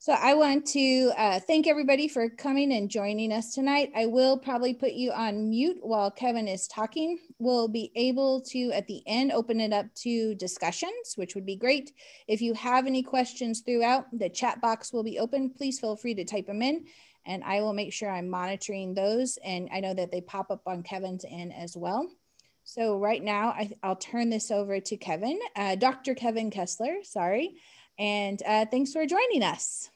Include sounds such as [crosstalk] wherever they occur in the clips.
So I want to uh, thank everybody for coming and joining us tonight. I will probably put you on mute while Kevin is talking. We'll be able to, at the end, open it up to discussions, which would be great. If you have any questions throughout, the chat box will be open. Please feel free to type them in and I will make sure I'm monitoring those. And I know that they pop up on Kevin's end as well. So right now, I, will turn this over to Kevin, uh, Dr. Kevin Kessler, sorry. And uh, thanks for joining us.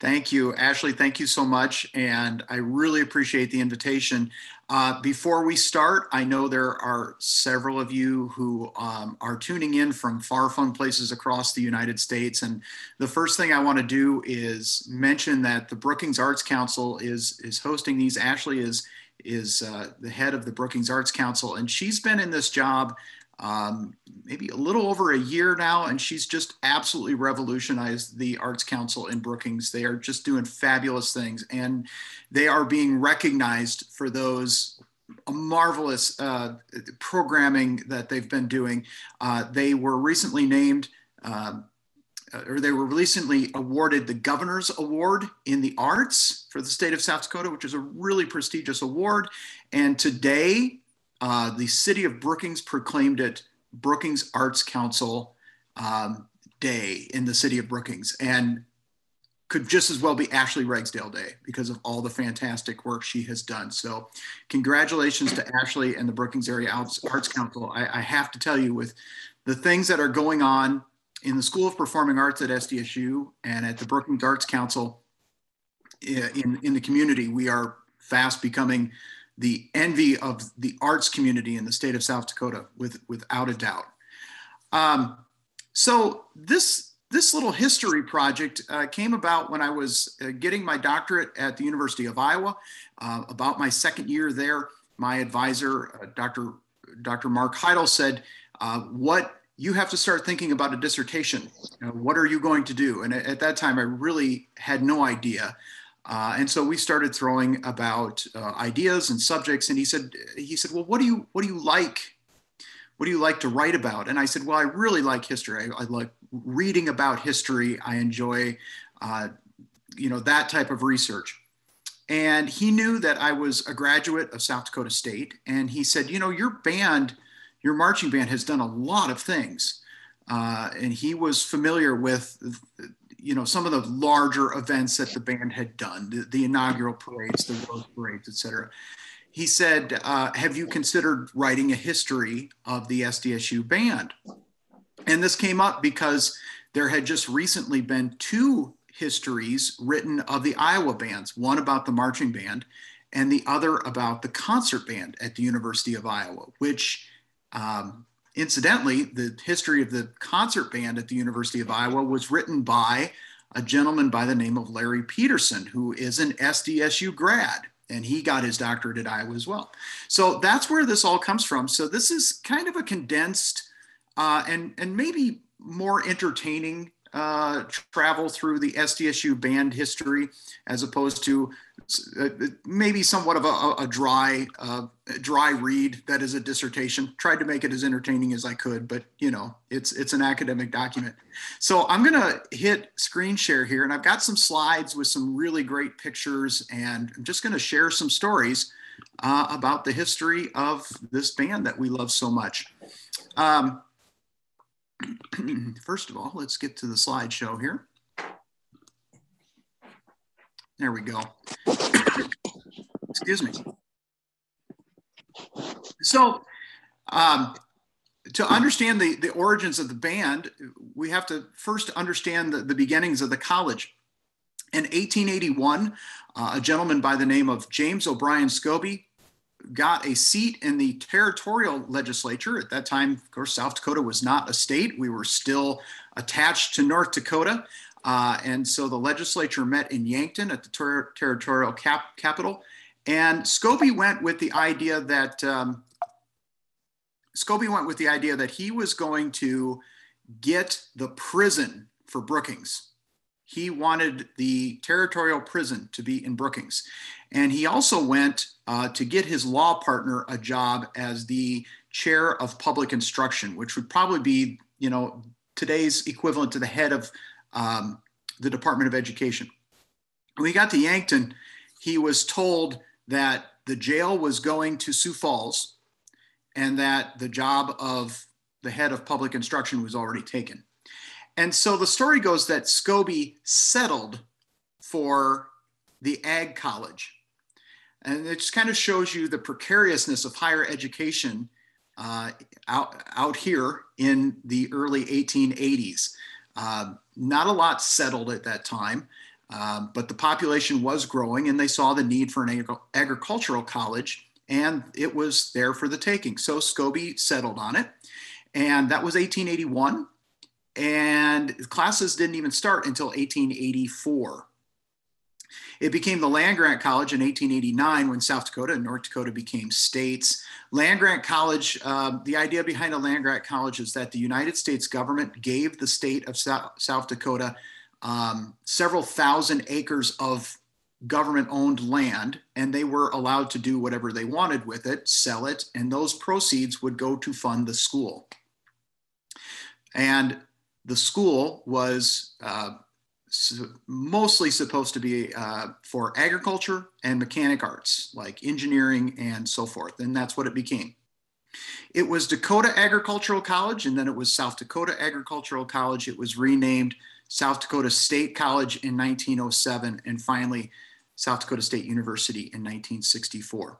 Thank you, Ashley. Thank you so much. And I really appreciate the invitation. Uh, before we start, I know there are several of you who um, are tuning in from far flung places across the United States. And the first thing I want to do is mention that the Brookings Arts Council is, is hosting these. Ashley is, is uh, the head of the Brookings Arts Council, and she's been in this job um, maybe a little over a year now, and she's just absolutely revolutionized the Arts Council in Brookings. They are just doing fabulous things, and they are being recognized for those marvelous uh, programming that they've been doing. Uh, they were recently named. Um, or they were recently awarded the Governor's Award in the Arts for the state of South Dakota, which is a really prestigious award. And today, uh, the city of Brookings proclaimed it Brookings Arts Council um, Day in the city of Brookings, and could just as well be Ashley Ragsdale Day because of all the fantastic work she has done. So, congratulations to Ashley and the Brookings Area Arts, Council. I, I have to tell you, with the things that are going on in the School of Performing Arts at SDSU and at the Brookings Arts Council in, in the community, we are fast becoming the envy of the arts community in the state of South Dakota, with, without a doubt. Um, so this this little history project uh, came about when I was uh, getting my doctorate at the University of Iowa. Uh, about my second year there, my advisor, uh, Dr. Dr. Mark Heidel, said, uh, "What you have to start thinking about a dissertation. You know, what are you going to do?" And at, at that time, I really had no idea. Uh, and so we started throwing about uh, ideas and subjects. And he said, he said, well, what do you, what do you like? What do you like to write about? And I said, well, I really like history. I, I like reading about history. I enjoy, uh, you know, that type of research. And he knew that I was a graduate of South Dakota State. And he said, you know, your band, your marching band has done a lot of things. Uh, and he was familiar with you know some of the larger events that the band had done the, the inaugural parades the rose parades etc he said uh, have you considered writing a history of the sdsu band? And this came up because there had just recently been two histories written of the iowa bands one about the marching band and the other about the concert band at the university of iowa which um, Incidentally, the history of the concert band at the University of Iowa was written by a gentleman by the name of Larry Peterson, who is an SDSU grad, and he got his doctorate at Iowa as well. So that's where this all comes from. So this is kind of a condensed uh, and and maybe more entertaining uh, travel through the SDSU band history as opposed to uh, maybe somewhat of a, a dry, uh, dry read that is a dissertation. Tried to make it as entertaining as I could, but you know, it's it's an academic document. So I'm gonna hit screen share here, and I've got some slides with some really great pictures, and I'm just gonna share some stories uh, about the history of this band that we love so much. Um, [clears throat] First of all, let's get to the slideshow here. There we go. [coughs] Excuse me. So, um, to understand the, the origins of the band, we have to first understand the, the beginnings of the college. In 1881, uh, a gentleman by the name of James O'Brien Scobey got a seat in the territorial legislature. At that time, of course, South Dakota was not a state. We were still attached to North Dakota. Uh, and so the legislature met in Yankton at the ter- territorial cap- capital. And Scobey went with the idea that um, Scobey went with the idea that he was going to get the prison for Brookings. He wanted the territorial prison to be in Brookings. And he also went uh, to get his law partner a job as the chair of public instruction, which would probably be, you know, today's equivalent to the head of um, the Department of Education. When he got to Yankton, he was told that the jail was going to Sioux Falls and that the job of the head of public instruction was already taken. And so the story goes that Scobey settled for the ag college. And it just kind of shows you the precariousness of higher education uh, out, out here in the early 1880s. Uh, not a lot settled at that time, uh, but the population was growing and they saw the need for an ag- agricultural college and it was there for the taking. So Scobey settled on it. And that was 1881. And classes didn't even start until 1884. It became the land grant college in 1889 when South Dakota and North Dakota became states. Land grant college, uh, the idea behind a land grant college is that the United States government gave the state of South, South Dakota um, several thousand acres of government owned land and they were allowed to do whatever they wanted with it, sell it, and those proceeds would go to fund the school. And the school was uh, mostly supposed to be uh, for agriculture and mechanic arts, like engineering and so forth. And that's what it became. It was Dakota Agricultural College, and then it was South Dakota Agricultural College. It was renamed South Dakota State College in 1907, and finally South Dakota State University in 1964.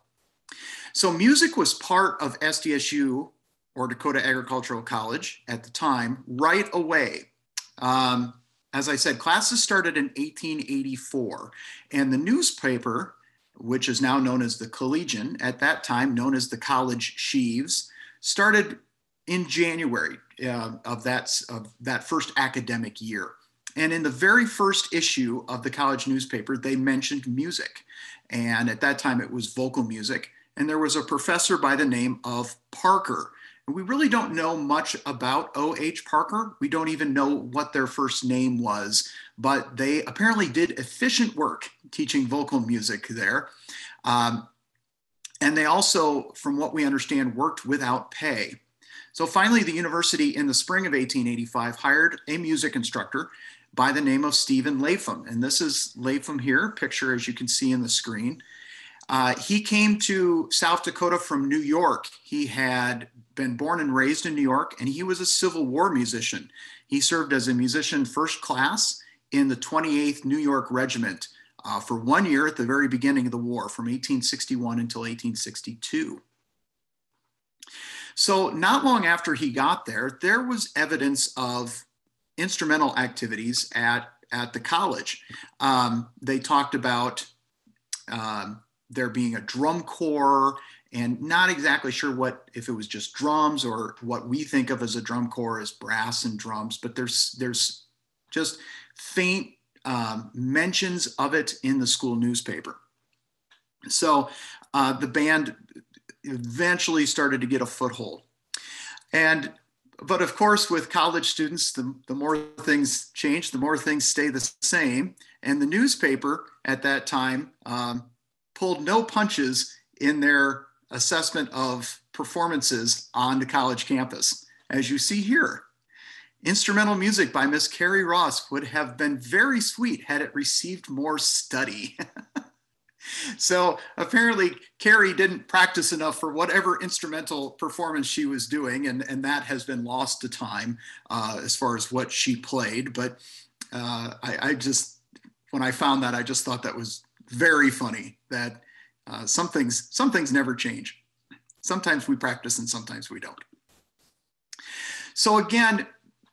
So music was part of SDSU or Dakota Agricultural College at the time right away. Um, as I said, classes started in 1884, and the newspaper, which is now known as the Collegian, at that time known as the College Sheaves, started in January uh, of, that, of that first academic year. And in the very first issue of the college newspaper, they mentioned music. And at that time, it was vocal music. And there was a professor by the name of Parker we really don't know much about O.H. Parker. We don't even know what their first name was, but they apparently did efficient work teaching vocal music there. Um, and they also, from what we understand, worked without pay. So finally, the university in the spring of 1885 hired a music instructor by the name of Stephen Lapham. And this is Lapham here, picture as you can see in the screen. Uh, he came to South Dakota from New York. He had been born and raised in New York, and he was a Civil War musician. He served as a musician first class in the 28th New York Regiment uh, for one year at the very beginning of the war, from 1861 until 1862. So, not long after he got there, there was evidence of instrumental activities at, at the college. Um, they talked about um, there being a drum corps and not exactly sure what if it was just drums or what we think of as a drum corps as brass and drums but there's there's just faint um, mentions of it in the school newspaper. So uh, the band eventually started to get a foothold. And but of course with college students the, the more things change the more things stay the same. And the newspaper at that time um, pulled no punches in their assessment of performances on the college campus, as you see here. Instrumental music by Miss Carrie Ross would have been very sweet had it received more study. [laughs] so apparently Carrie didn't practice enough for whatever instrumental performance she was doing, and, and that has been lost to time uh, as far as what she played. But uh, I, I just, when I found that, I just thought that was very funny that uh, some things some things never change. Sometimes we practice and sometimes we don't. So again,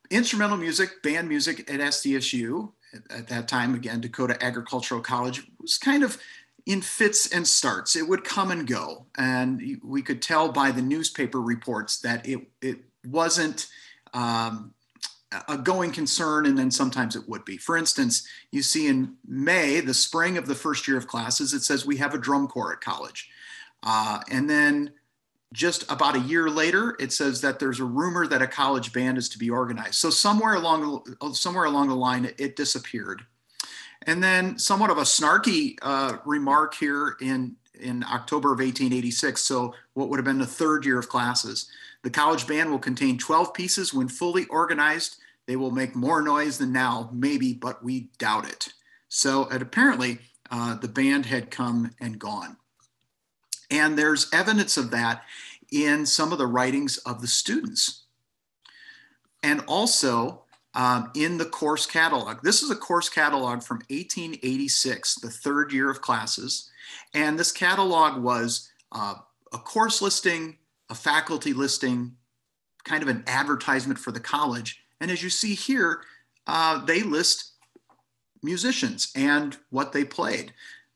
instrumental music, band music at SDSU at, at that time, again, Dakota Agricultural College was kind of in fits and starts. It would come and go. And we could tell by the newspaper reports that it, it wasn't um, a going concern, and then sometimes it would be. For instance, you see in May, the spring of the first year of classes, it says we have a drum corps at college. Uh, and then just about a year later, it says that there's a rumor that a college band is to be organized. So somewhere along somewhere along the line, it, it disappeared. And then somewhat of a snarky uh, remark here in in October of 1886. So what would have been the third year of classes. The college band will contain 12 pieces when fully organized They will make more noise than now, maybe, but we doubt it. So apparently, uh, the band had come and gone. And there's evidence of that in some of the writings of the students. And also um, in the course catalog. This is a course catalog from 1886, the third year of classes. And this catalog was uh, a course listing, a faculty listing, kind of an advertisement for the college. And as you see here, uh, they list musicians and what they played.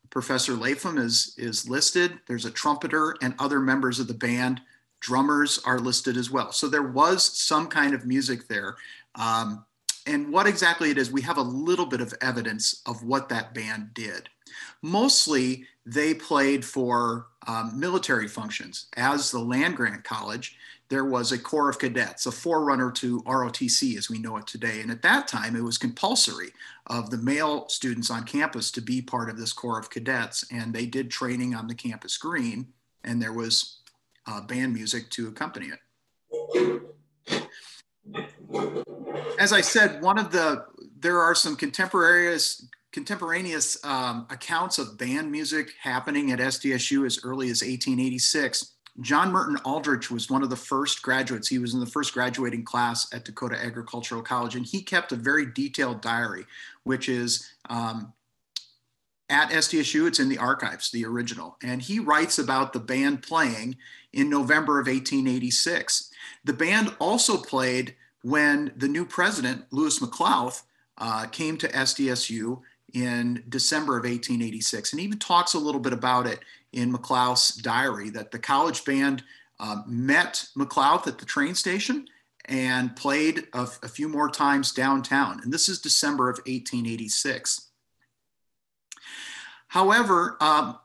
Professor Lapham is, is listed. There's a trumpeter and other members of the band. Drummers are listed as well. So there was some kind of music there. Um, and what exactly it is, we have a little bit of evidence of what that band did. Mostly, they played for um, military functions. As the land grant college, there was a Corps of Cadets, a forerunner to ROTC as we know it today. And at that time, it was compulsory of the male students on campus to be part of this Corps of Cadets. And they did training on the campus green, and there was uh, band music to accompany it. As I said, one of the, there are some contemporaneous contemporaneous um, accounts of band music happening at SDSU as early as 1886. John Merton Aldrich was one of the first graduates. He was in the first graduating class at Dakota Agricultural College, and he kept a very detailed diary, which is um, at SDSU. It's in the archives, the original. And he writes about the band playing in November of 1886. The band also played when the new president, Lewis McLouth, uh, came to SDSU in December of 1886 and even talks a little bit about it in McLouth's diary that the college band um, met McLouth at the train station and played a, few more times downtown. And this is December of 1886. However, um,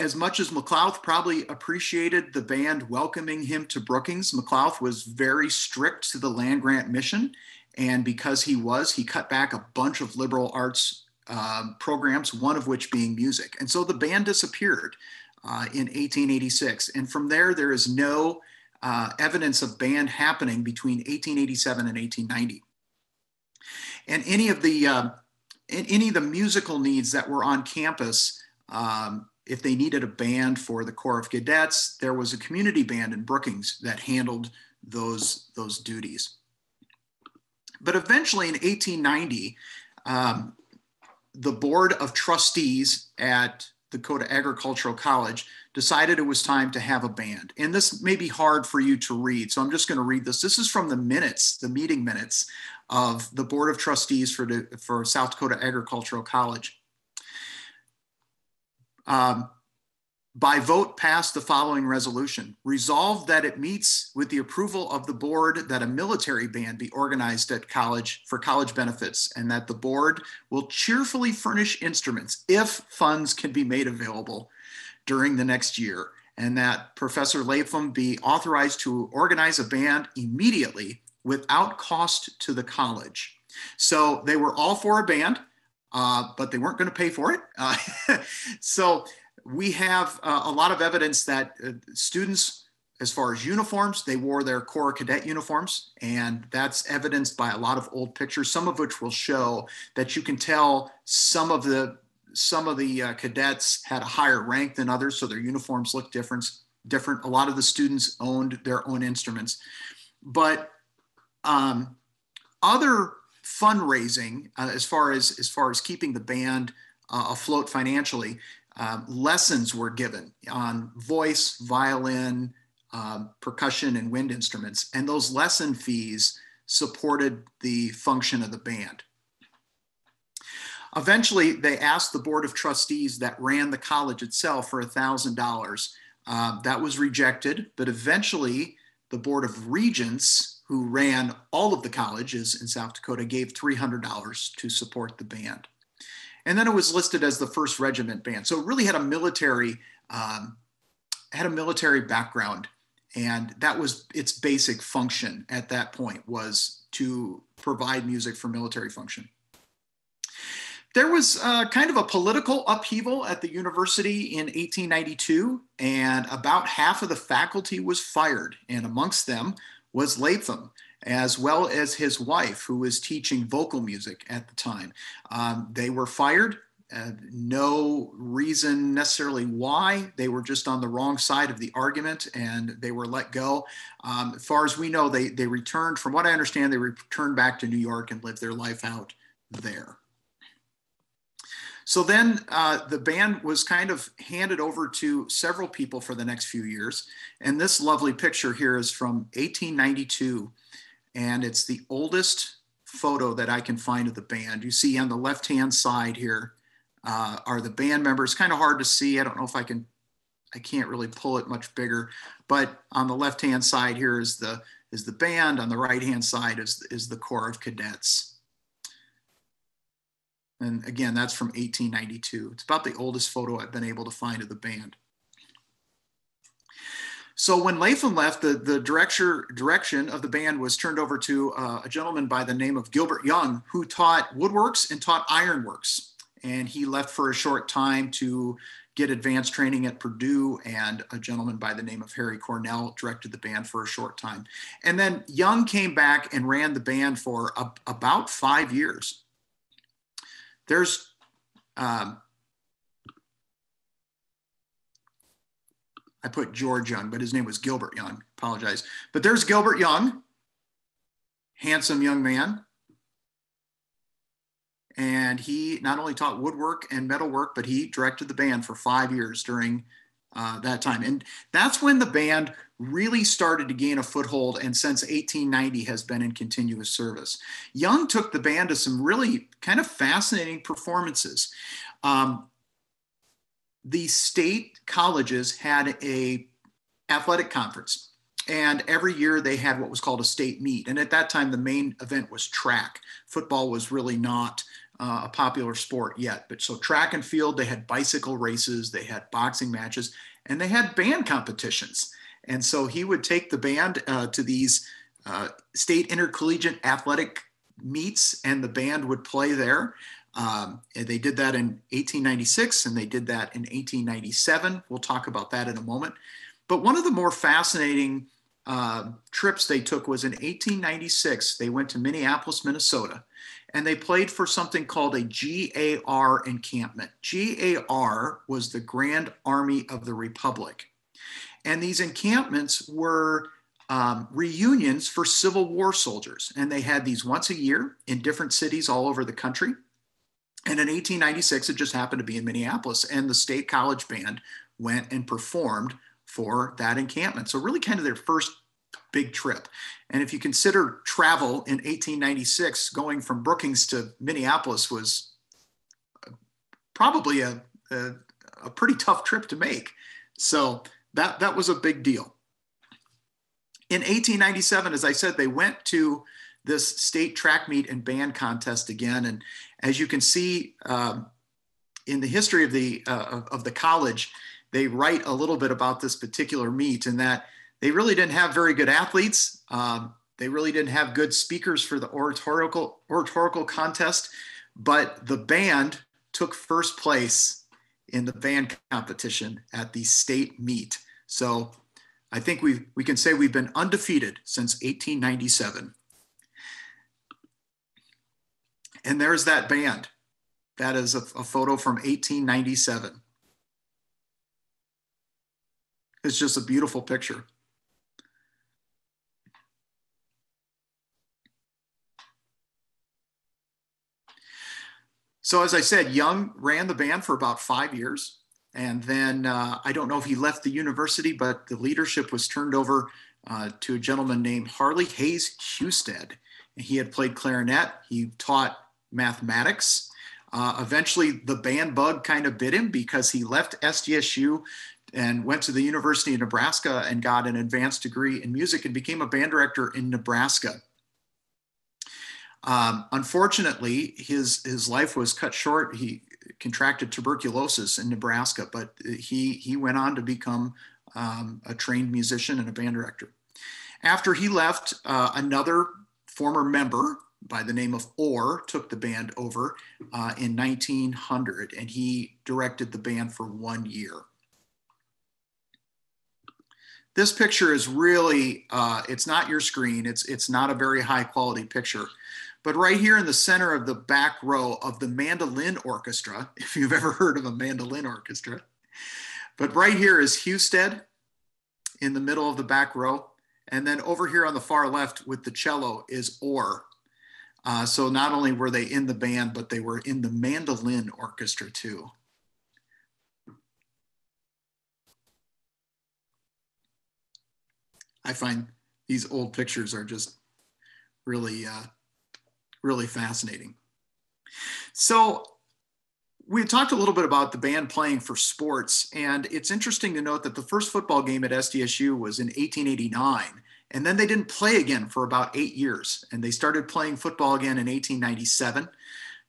as much as McLouth probably appreciated the band welcoming him to Brookings, McLouth was very strict to the land grant mission. And because he was, he cut back a bunch of liberal arts um, programs, one of which being music. And so the band disappeared uh, in 1886. And from there, there is no uh, evidence of band happening between 1887 and 1890. And any of the uh, any of the musical needs that were on campus, um, if they needed a band for the Corps of Cadets, there was a community band in Brookings that handled those those duties. But eventually, in 1890, um, the board of trustees at Dakota Agricultural College decided it was time to have a band. And this may be hard for you to read, so I'm just going to read this. This is from the minutes, the meeting minutes of the Board of Trustees for, the, for South Dakota Agricultural College. Um, by vote passed the following resolution. Resolved that it meets with the approval of the board that a military band be organized at college for college benefits and that the board will cheerfully furnish instruments if funds can be made available during the next year and that Professor Lapham be authorized to organize a band immediately without cost to the college. So they were all for a band, uh, but they weren't going to pay for it. Uh, [laughs] so we have uh, a lot of evidence that uh, students, as far as uniforms, they wore their Corps Cadet uniforms, and that's evidenced by a lot of old pictures, some of which will show that you can tell some of the some of the uh, cadets had a higher rank than others, so their uniforms look different. Different. A lot of the students owned their own instruments, but um, other fundraising, uh, as far as as far as keeping the band uh, afloat financially, um, lessons were given on voice, violin, um, percussion, and wind instruments. And those lesson fees supported the function of the band. Eventually, they asked the Board of Trustees that ran the college itself for $1,000. Uh, that was rejected, but eventually, the Board of Regents, who ran all of the colleges in South Dakota, gave $300 to support the band. And then it was listed as the first regiment band. So it really had a military, um, had a military background. And that was its basic function at that point was to provide music for military function. There was uh, kind of a political upheaval at the university in 1892, and about half of the faculty was fired, and amongst them was Lapham. As well as his wife, who was teaching vocal music at the time. Um, they were fired. Uh, no reason necessarily why. They were just on the wrong side of the argument and they were let go. Um, as far as we know, they, they returned, from what I understand, they returned back to New York and lived their life out there. So then uh, the band was kind of handed over to several people for the next few years. And this lovely picture here is from 1892. And it's the oldest photo that I can find of the band. You see on the left hand side here uh, are the band members. Kind of hard to see. I don't know if I can, I can't really pull it much bigger. But on the left hand side here is the is the band. On the right hand side is, is the Corps of Cadets. And again, that's from 1892. It's about the oldest photo I've been able to find of the band. So when Lapham left, the, the direction, direction of the band was turned over to uh, a gentleman by the name of Gilbert Young, who taught woodworks and taught ironworks. And he left for a short time to get advanced training at Purdue, and a gentleman by the name of Harry Cornell directed the band for a short time. And then Young came back and ran the band for a, about five years. There's um, I put George Young, but his name was Gilbert Young. Apologize. But there's Gilbert Young, handsome young man. And he not only taught woodwork and metalwork, but he directed the band for five years during uh, that time. And that's when the band really started to gain a foothold and since 1890 has been in continuous service. Young took the band to some really kind of fascinating performances. Um, the state colleges had a athletic conference and every year they had what was called a state meet and at that time the main event was track football was really not uh, a popular sport yet. But so track and field, they had bicycle races, they had boxing matches, and they had band competitions. And so he would take the band uh, to these uh, state intercollegiate athletic meets, and the band would play there. Um, they did that in 1896 and they did that in 1897. We'll talk about that in a moment. But one of the more fascinating uh, trips they took was in 1896. They went to Minneapolis, Minnesota, and they played for something called a GAR encampment. GAR was the Grand Army of the Republic. And these encampments were um, reunions for Civil War soldiers. And they had these once a year in different cities all over the country. And in 1896, it just happened to be in Minneapolis. And the State College Band went and performed for that encampment. So, really, kind of their first big trip. And if you consider travel in 1896, going from Brookings to Minneapolis was probably a, a, a, pretty tough trip to make. So that, that was a big deal. In 1897, as I said, they went to this state track meet and band contest again. And as you can see um, in the history of the, uh, of the college, they write a little bit about this particular meet and that they really didn't have very good athletes. Um, they really didn't have good speakers for the oratorical oratorical contest, but the band took first place in the band competition at the state meet. So I think we we can say we've been undefeated since 1897. And there's that band. That is a, a photo from 1897. It's just a beautiful picture. So as I said, Young ran the band for about five years. And then uh, I don't know if he left the university, but the leadership was turned over uh, to a gentleman named Harley Hayes Husted. And he had played clarinet, he taught mathematics. Uh, eventually, the band bug kind of bit him because he left SDSU and went to the University of Nebraska and got an advanced degree in music and became a band director in Nebraska. Um, unfortunately, his his life was cut short. He contracted tuberculosis in Nebraska, but he he went on to become um, a trained musician and a band director. After he left, uh, another former member by the name of Orr took the band over uh, in 1900, and he directed the band for one year. this picture is really, uh, it's not your screen. It's, it's not a very high quality picture. But right here in the center of the back row of the mandolin orchestra, [laughs] if you've ever heard of a mandolin orchestra, but right here is Husted in the middle of the back row. And then over here on the far left with the cello is Orr. Uh, so not only were they in the band, but they were in the mandolin orchestra too. I find these old pictures are just really, uh, really fascinating. So we talked a little bit about the band playing for sports, and it's interesting to note that the first football game at SDSU was in 1889, and then they didn't play again for about eight years, and they started playing football again in 1897.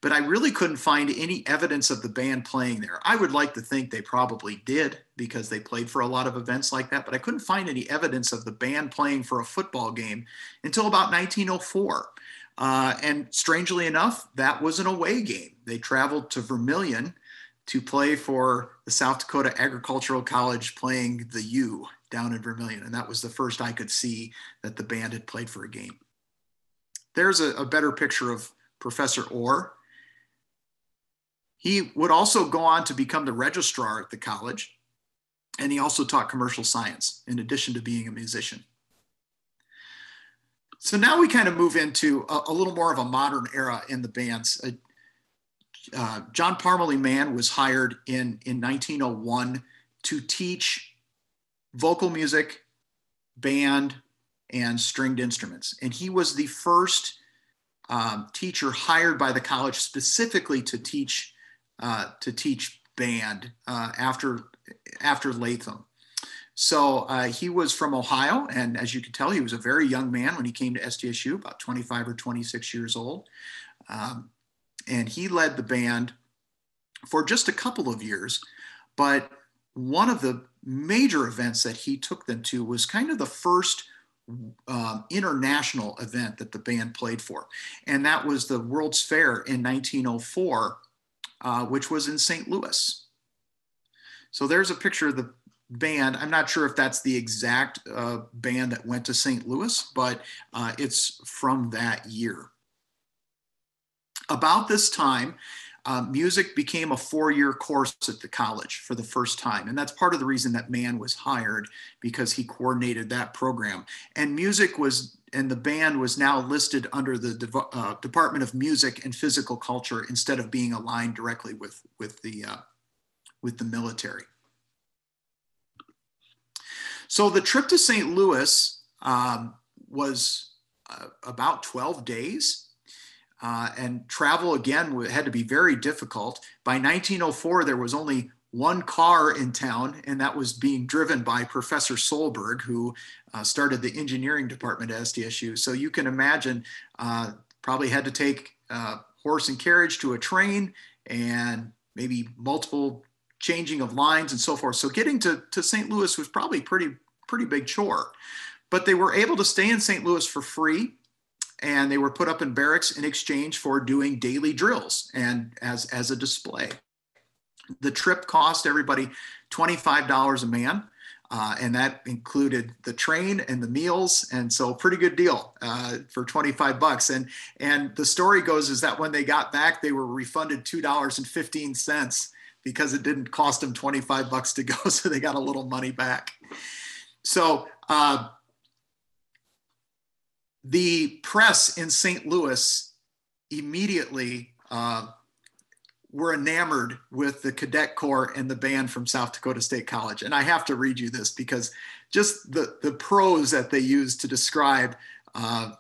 But I really couldn't find any evidence of the band playing there. I would like to think they probably did because they played for a lot of events like that, but I couldn't find any evidence of the band playing for a football game until about 1904. Uh, and strangely enough, that was an away game. They traveled to Vermillion to play for the South Dakota Agricultural College playing the U down in Vermillion. And that was the first I could see that the band had played for a game. There's a, a better picture of Professor Orr. He would also go on to become the registrar at the college. And he also taught commercial science in addition to being a musician. So now we kind of move into a, a little more of a modern era in the bands. Uh, uh, John Parmalee Mann was hired in, in 1901 to teach vocal music, band, and stringed instruments. And he was the first um, teacher hired by the college specifically to teach uh, to teach band uh, after after Lapham. So uh, he was from Ohio, and as you can tell, he was a very young man when he came to SDSU, about 25 or 26 years old. Um, and he led the band for just a couple of years. But one of the major events that he took them to was kind of the first um, international event that the band played for. And that was the World's Fair in 1904, uh, which was in St. Louis. So there's a picture of the band. I'm not sure if that's the exact uh, band that went to St. Louis, but uh, it's from that year. About this time, uh, music became a four-year course at the college for the first time. And that's part of the reason that Mann was hired because he coordinated that program. And music was, and the band was now listed under the De uh, Department of Music and Physical Culture instead of being aligned directly with, with, the, uh, with the military. So the trip to St. Louis um, was uh, about 12 days. Uh, and travel again had to be very difficult. By 1904, there was only one car in town, and that was being driven by Professor Solberg, who uh, started the engineering department at SDSU. So you can imagine, uh, probably had to take uh, horse and carriage to a train and maybe multiple changing of lines and so forth. So getting to, to St. Louis was probably pretty pretty big chore. But they were able to stay in St. Louis for free and they were put up in barracks in exchange for doing daily drills and as, as a display. The trip cost everybody $25 a man. Uh, and that included the train and the meals and so pretty good deal uh, for 25 bucks and and the story goes is that when they got back they were refunded $2.15 because it didn't cost them 25 bucks to go [laughs] so they got a little money back so uh, the press in St. Louis immediately uh, were enamored with the cadet corps and the band from South Dakota State College. And I have to read you this because just the, the prose that they use to describe uh,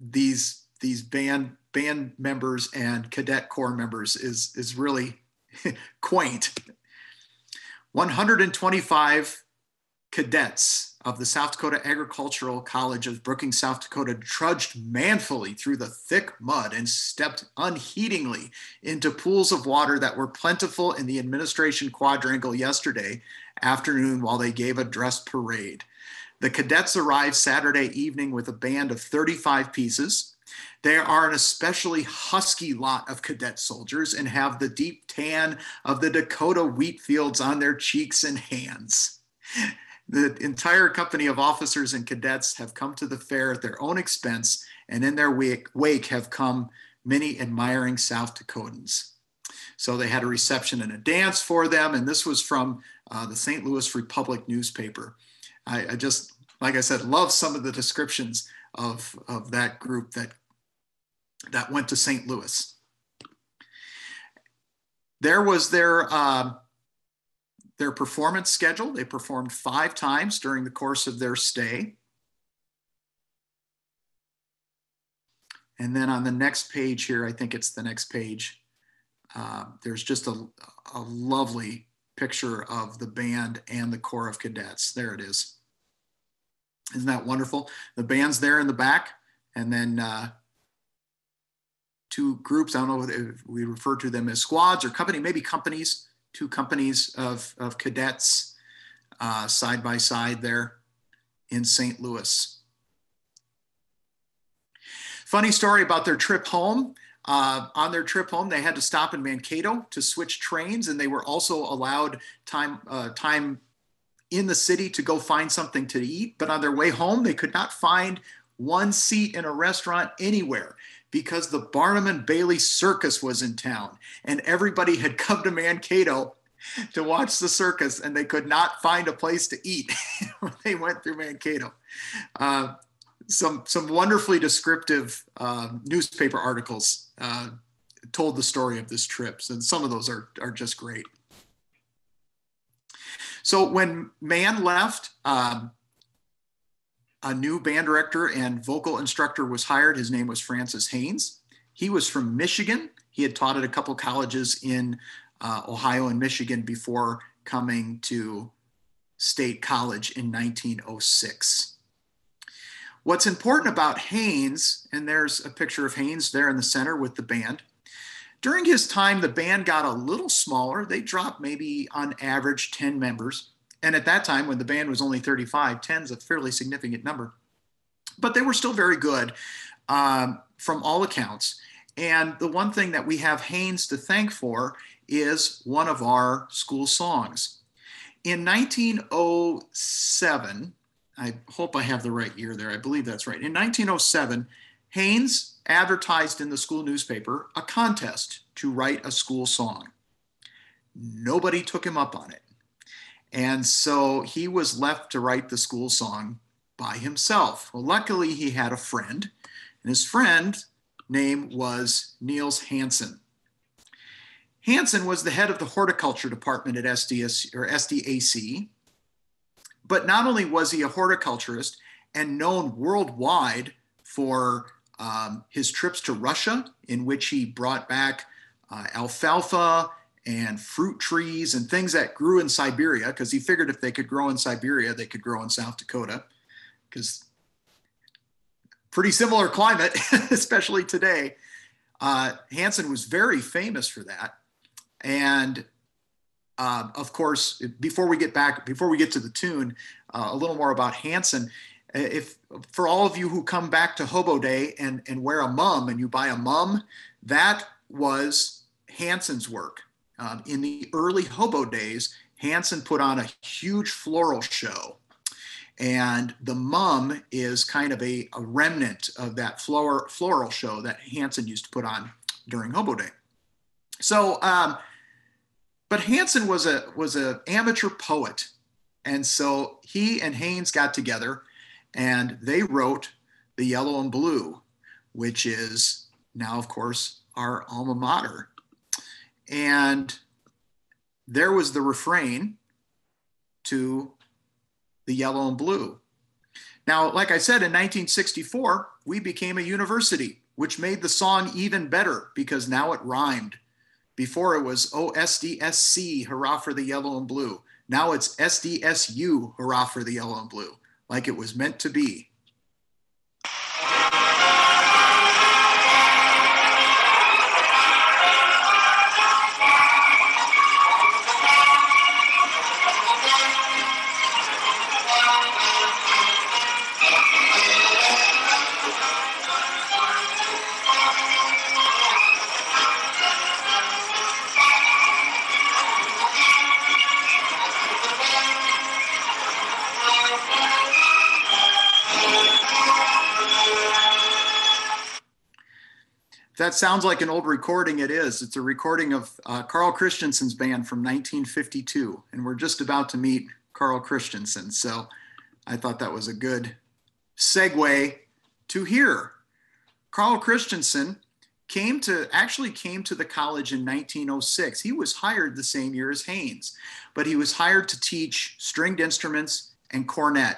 these, these band, band members and cadet corps members is, is really [laughs] quaint. 125 cadets of the South Dakota Agricultural College of Brookings, South Dakota, trudged manfully through the thick mud and stepped unheedingly into pools of water that were plentiful in the administration quadrangle yesterday afternoon while they gave a dress parade. The cadets arrived Saturday evening with a band of 35 pieces. They are an especially husky lot of cadet soldiers and have the deep tan of the Dakota wheat fields on their cheeks and hands. The entire company of officers and cadets have come to the fair at their own expense, and in their wake, have come many admiring South Dakotans. So they had a reception and a dance for them, and this was from uh, the St. Louis Republic newspaper. I, I, just, like I said, love some of the descriptions of, of that group that, that went to St. Louis. There was their, uh, their performance schedule. They performed five times during the course of their stay. And then on the next page here, I think it's the next page, uh, there's just a, a lovely picture of the band and the Corps of Cadets. There it is. Isn't that wonderful? The band's there in the back, and then uh, two groups. I don't know if we refer to them as squads or company, maybe companies, two companies of, of cadets uh, side by side there in St. Louis. Funny story about their trip home. Uh, on their trip home, they had to stop in Mankato to switch trains, and they were also allowed time uh, time in the city to go find something to eat. But on their way home, they could not find one seat in a restaurant anywhere because the Barnum and Bailey Circus was in town, and everybody had come to Mankato to watch the circus, and they could not find a place to eat [laughs] when they went through Mankato. Uh, some some wonderfully descriptive uh, newspaper articles uh, told the story of this trip, and some of those are are just great. So when Mann left, um, a new band director and vocal instructor was hired. His name was Francis Haynes. He was from Michigan. He had taught at a couple colleges in uh, Ohio and Michigan before coming to State College in 1906. What's important about Haynes, and there's a picture of Haynes there in the center with the band. During his time, the band got a little smaller. They dropped maybe on average 10 members. And at that time, when the band was only 35, 10 is a fairly significant number. But they were still very good um, from all accounts. And the one thing that we have Haynes to thank for is one of our school songs. In 1907, I hope I have the right year there. I believe that's right. In 1907, Haynes advertised in the school newspaper a contest to write a school song. Nobody took him up on it. And so he was left to write the school song by himself. Well, luckily, he had a friend, and his friend name was Niels Hansen. Hansen was the head of the horticulture department at SDS or SDAC, but not only was he a horticulturist and known worldwide for um, his trips to Russia, in which he brought back uh, alfalfa and fruit trees and things that grew in Siberia, because he figured if they could grow in Siberia, they could grow in South Dakota, because pretty similar climate, [laughs] especially today. Uh, Hansen was very famous for that. And uh, of course, before we get back, before we get to the tune, uh, a little more about Hansen. If for all of you who come back to Hobo Day and, and wear a mum and you buy a mum, that was Hansen's work. Um, in the early Hobo days, Hansen put on a huge floral show. And the mum is kind of a, a remnant of that floral, floral show that Hansen used to put on during Hobo Day. So, um, but Hansen was a was an amateur poet, and so he and Haynes got together, and they wrote "The Yellow and Blue," which is now, of course, our alma mater. And there was the refrain to "The Yellow and Blue." Now, like I said, in 1964, we became a university, which made the song even better because now it rhymed. Before it was oh, OSDSC, hurrah for the yellow and blue. Now it's SDSU, hurrah for the yellow and blue, like it was meant to be. That sounds like an old recording, it is. It's a recording of uh, Carl Christensen's band from 1952, and we're just about to meet Carl Christensen. So I thought that was a good segue to here. Carl Christensen came to actually came to the college in 1906. He was hired the same year as Haynes, but he was hired to teach stringed instruments and cornet.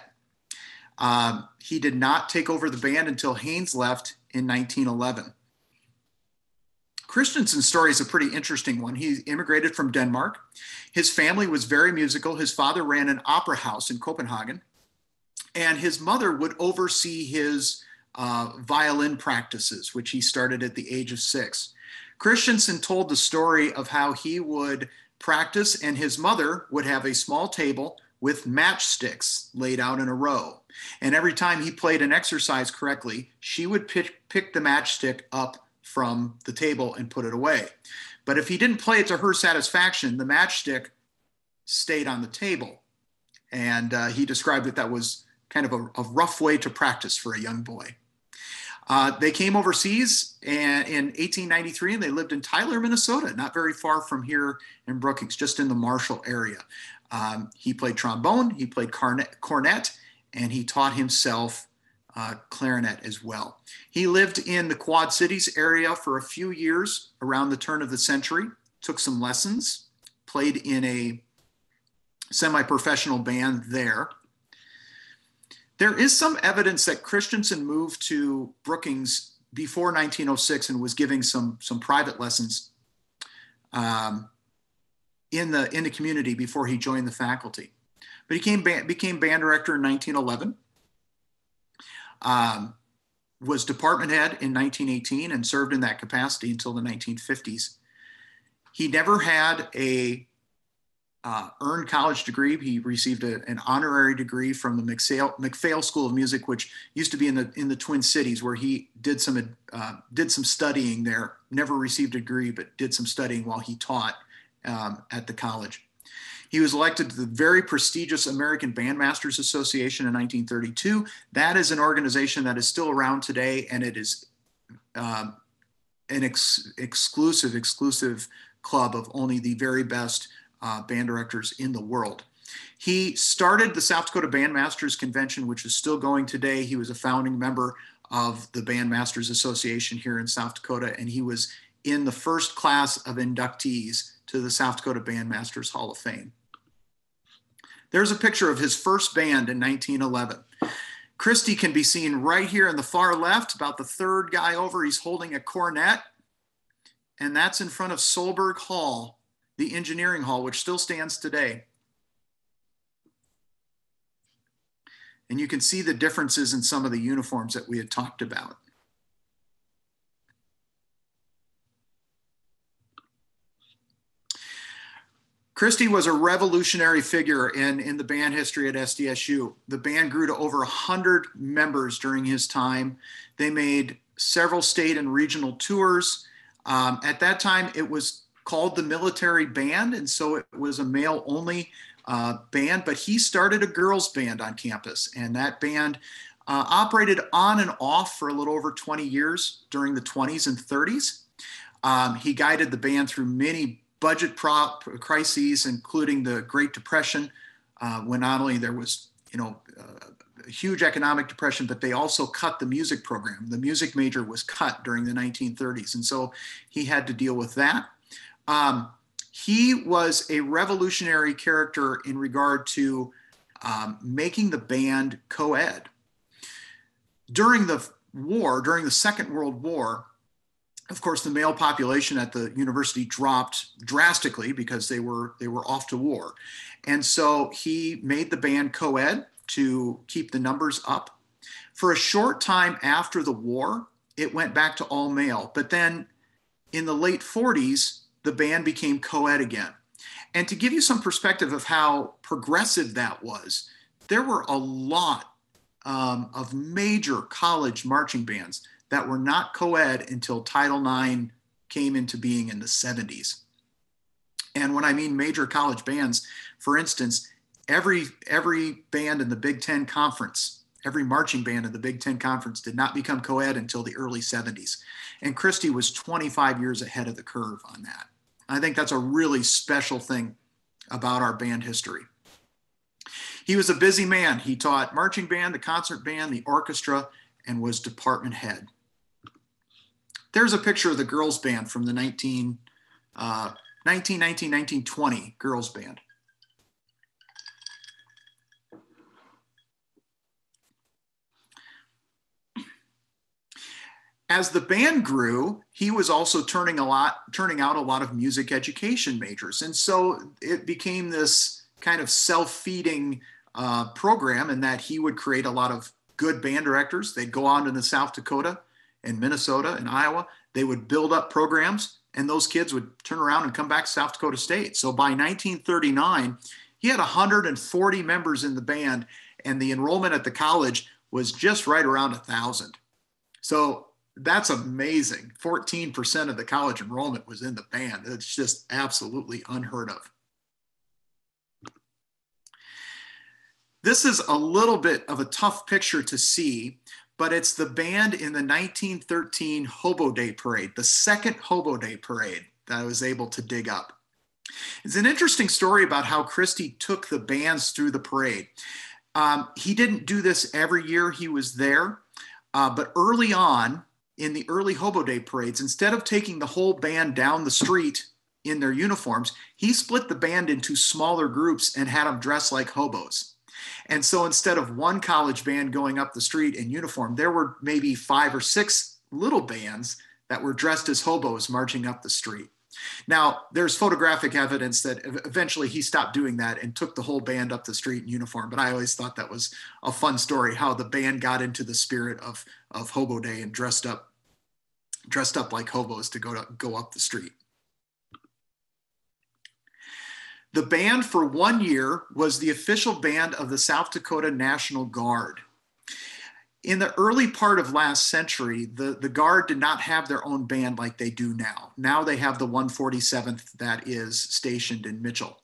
Um, he did not take over the band until Haynes left in 1911. Christensen's story is a pretty interesting one. He immigrated from Denmark. His family was very musical. His father ran an opera house in Copenhagen, and his mother would oversee his uh, violin practices, which he started at the age of six. Christensen told the story of how he would practice, and his mother would have a small table with matchsticks laid out in a row. And every time he played an exercise correctly, she would pick, pick the matchstick up from the table and put it away. But if he didn't play it to her satisfaction, the matchstick stayed on the table. And uh, he described that that was kind of a, a rough way to practice for a young boy. Uh, they came overseas and, in 1893 and they lived in Tyler, Minnesota, not very far from here in Brookings, just in the Marshall area. Um, he played trombone, he played cornet, cornet and he taught himself uh, clarinet as well. He lived in the Quad Cities area for a few years around the turn of the century, took some lessons, played in a semi professional band there. There is some evidence that Christensen moved to Brookings before 1906 and was giving some, some private lessons um, in, the, in the community before he joined the faculty. But he came, became band director in 1911, um, was department head in 1918 and served in that capacity until the 1950s. He never had a uh, earned college degree. He received a, an honorary degree from the MacPhail, MacPhail, School of Music, which used to be in the in the Twin Cities, where he did some uh, did some studying there. Never received a degree, but did some studying while he taught um, at the college. He was elected to the very prestigious American Bandmasters Association in 1932. That is an organization that is still around today, and it is um, an ex- exclusive, exclusive club of only the very best uh, band directors in the world. He started the South Dakota Bandmasters Convention, which is still going today. He was a founding member of the Bandmasters Association here in South Dakota, and he was in the first class of inductees to the South Dakota Bandmasters Hall of Fame. There's a picture of his first band in 1911. Christy can be seen right here in the far left, about the third guy over. He's holding a cornet, and that's in front of Solberg Hall the engineering hall, which still stands today. And you can see the differences in some of the uniforms that we had talked about. Christy was a revolutionary figure in, in the band history at SDSU. The band grew to over 100 members during his time. They made several state and regional tours. Um, at that time, it was called the military band, and so it was a male only uh, band. But he started a girls' band on campus, and that band uh, operated on and off for a little over 20 years during the 20s and 30s. Um, he guided the band through many budget prop crises, including the Great Depression, uh, when not only there was, you know, uh, a huge economic depression, but they also cut the music program. The music major was cut during the 1930s, and so he had to deal with that. Um, he was a revolutionary character in regard to um, making the band co ed. During the war, during the Second World War, of course, the male population at the university dropped drastically because they were they were off to war, and so he made the band co-ed to keep the numbers up. For a short time after the war, it went back to all male, but then in the late 40s, the band became co ed again. And to give you some perspective of how progressive that was, there were a lot um, of major college marching bands that were not co ed until Title IX came into being in the 70s. And when I mean major college bands, for instance, every every band in the Big Ten conference, every marching band in the Big Ten Conference did not become co ed until the early 70s. And Christy was 25 years ahead of the curve on that. I think that's a really special thing about our band history. He was a busy man. He taught marching band, the concert band, the orchestra, and was department head. There's a picture of the girls' band from the 19, uh, 1919, 1920 girls' band. as the band grew, he was also turning a lot, turning out a lot of music education majors, and so it became this kind of self-feeding uh, program, in that he would create a lot of good band directors. They'd go on to the South Dakota and Minnesota and Iowa. They would build up programs, and those kids would turn around and come back to South Dakota State. So by 1939, he had 140 members in the band, and the enrollment at the college was just right around a thousand. So that's amazing. 14% of the college enrollment was in the band. It's just absolutely unheard of. This is a little bit of a tough picture to see, but it's the band in the 1913 Hobo Day Parade, the second Hobo Day Parade that I was able to dig up. It's an interesting story about how Christy took the bands through the parade. Um, he didn't do this every year he was there, uh, but early on, in the early Hobo Day parades, instead of taking the whole band down the street in their uniforms, he split the band into smaller groups and had them dress like hobos. And so instead of one college band going up the street in uniform, there were maybe five or six little bands that were dressed as hobos marching up the street. Now, there's photographic evidence that eventually he stopped doing that and took the whole band up the street in uniform. But I always thought that was a fun story how the band got into the spirit of, of Hobo Day and dressed up dressed up like hobos to go to go up the street. The band for one year was the official band of the South Dakota National Guard. In the early part of last century, the, the Guard did not have their own band like they do now. Now they have the 147th that is stationed in Mitchell.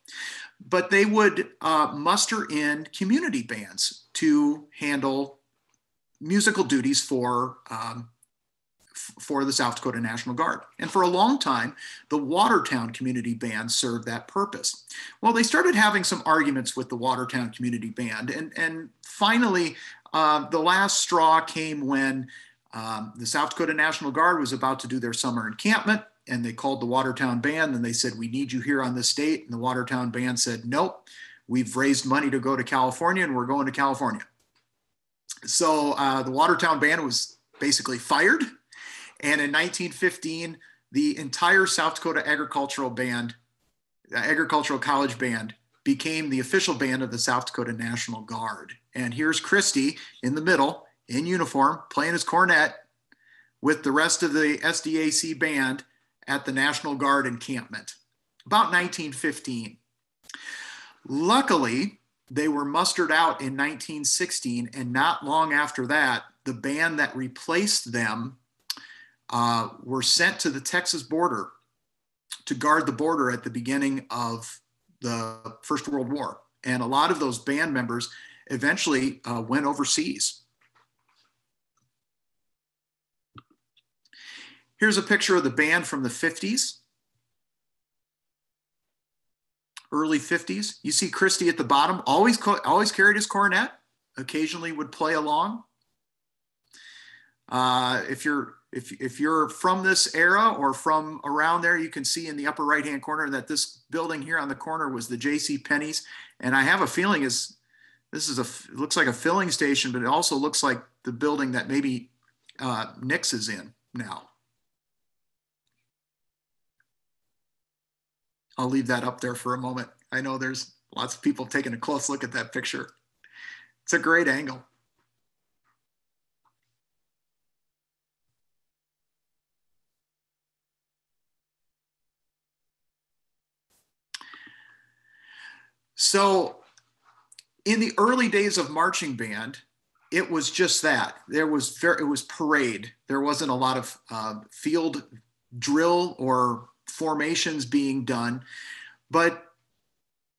But they would uh, muster in community bands to handle musical duties for um, for the South Dakota National Guard. And for a long time, the Watertown Community Band served that purpose. Well, they started having some arguments with the Watertown Community Band. And, and finally, uh, the last straw came when um, the South Dakota National Guard was about to do their summer encampment. And they called the Watertown Band and they said, We need you here on this date. And the Watertown Band said, Nope, we've raised money to go to California and we're going to California. So uh, the Watertown Band was basically fired and in 1915, the entire South Dakota Agricultural Band, uh, Agricultural College Band, became the official band of the South Dakota National Guard. And here's Christy in the middle in uniform playing his cornet with the rest of the SDAC band at the National Guard encampment, about 1915. Luckily, they were mustered out in 1916, and not long after that, the band that replaced them uh, were sent to the Texas border to guard the border at the beginning of the First World War. And a lot of those band members eventually uh, went overseas. Here's a picture of the band from the 50s, early 50s. You see Christy at the bottom, always, always carried his cornet, occasionally would play along. Uh, if you're if, if you're from this era or from around there, you can see in the upper right hand corner that this building here on the corner was the J.C. Penney's. And I have a feeling is this is a looks like a filling station, but it also looks like the building that maybe uh, Nix is in now. I'll leave that up there for a moment. I know there's lots of people taking a close look at that picture. It's a great angle. So, in the early days of marching band, it was just that. There was very, it was parade. There wasn't a lot of uh, field drill or formations being done, but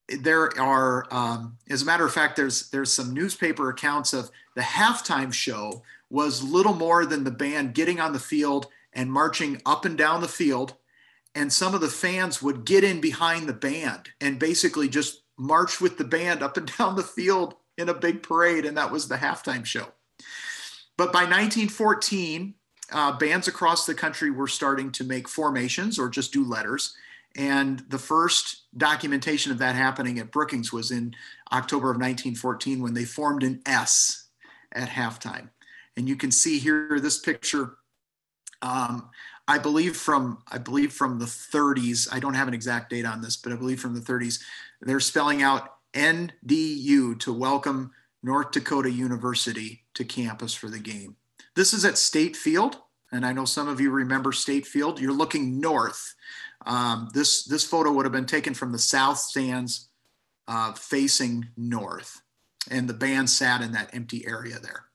there are, um, as a matter of fact, there's there's some newspaper accounts of the halftime show was little more than the band getting on the field and marching up and down the field, and some of the fans would get in behind the band and basically just march with the band up and [laughs] down the field in a big parade, and that was the halftime show. But by 1914, uh, bands across the country were starting to make formations or just do letters. And the first documentation of that happening at Brookings was in October of 1914 when they formed an S at halftime. And you can see here this picture. Um, I believe from I believe from the 30s. I don't have an exact date on this, but I believe from the 30s. They're spelling out NDU to welcome North Dakota University to campus for the game. This is at State Field, and I know some of you remember State Field. You're looking north. Um, this this photo would have been taken from the south stands, uh, facing north, and the band sat in that empty area there.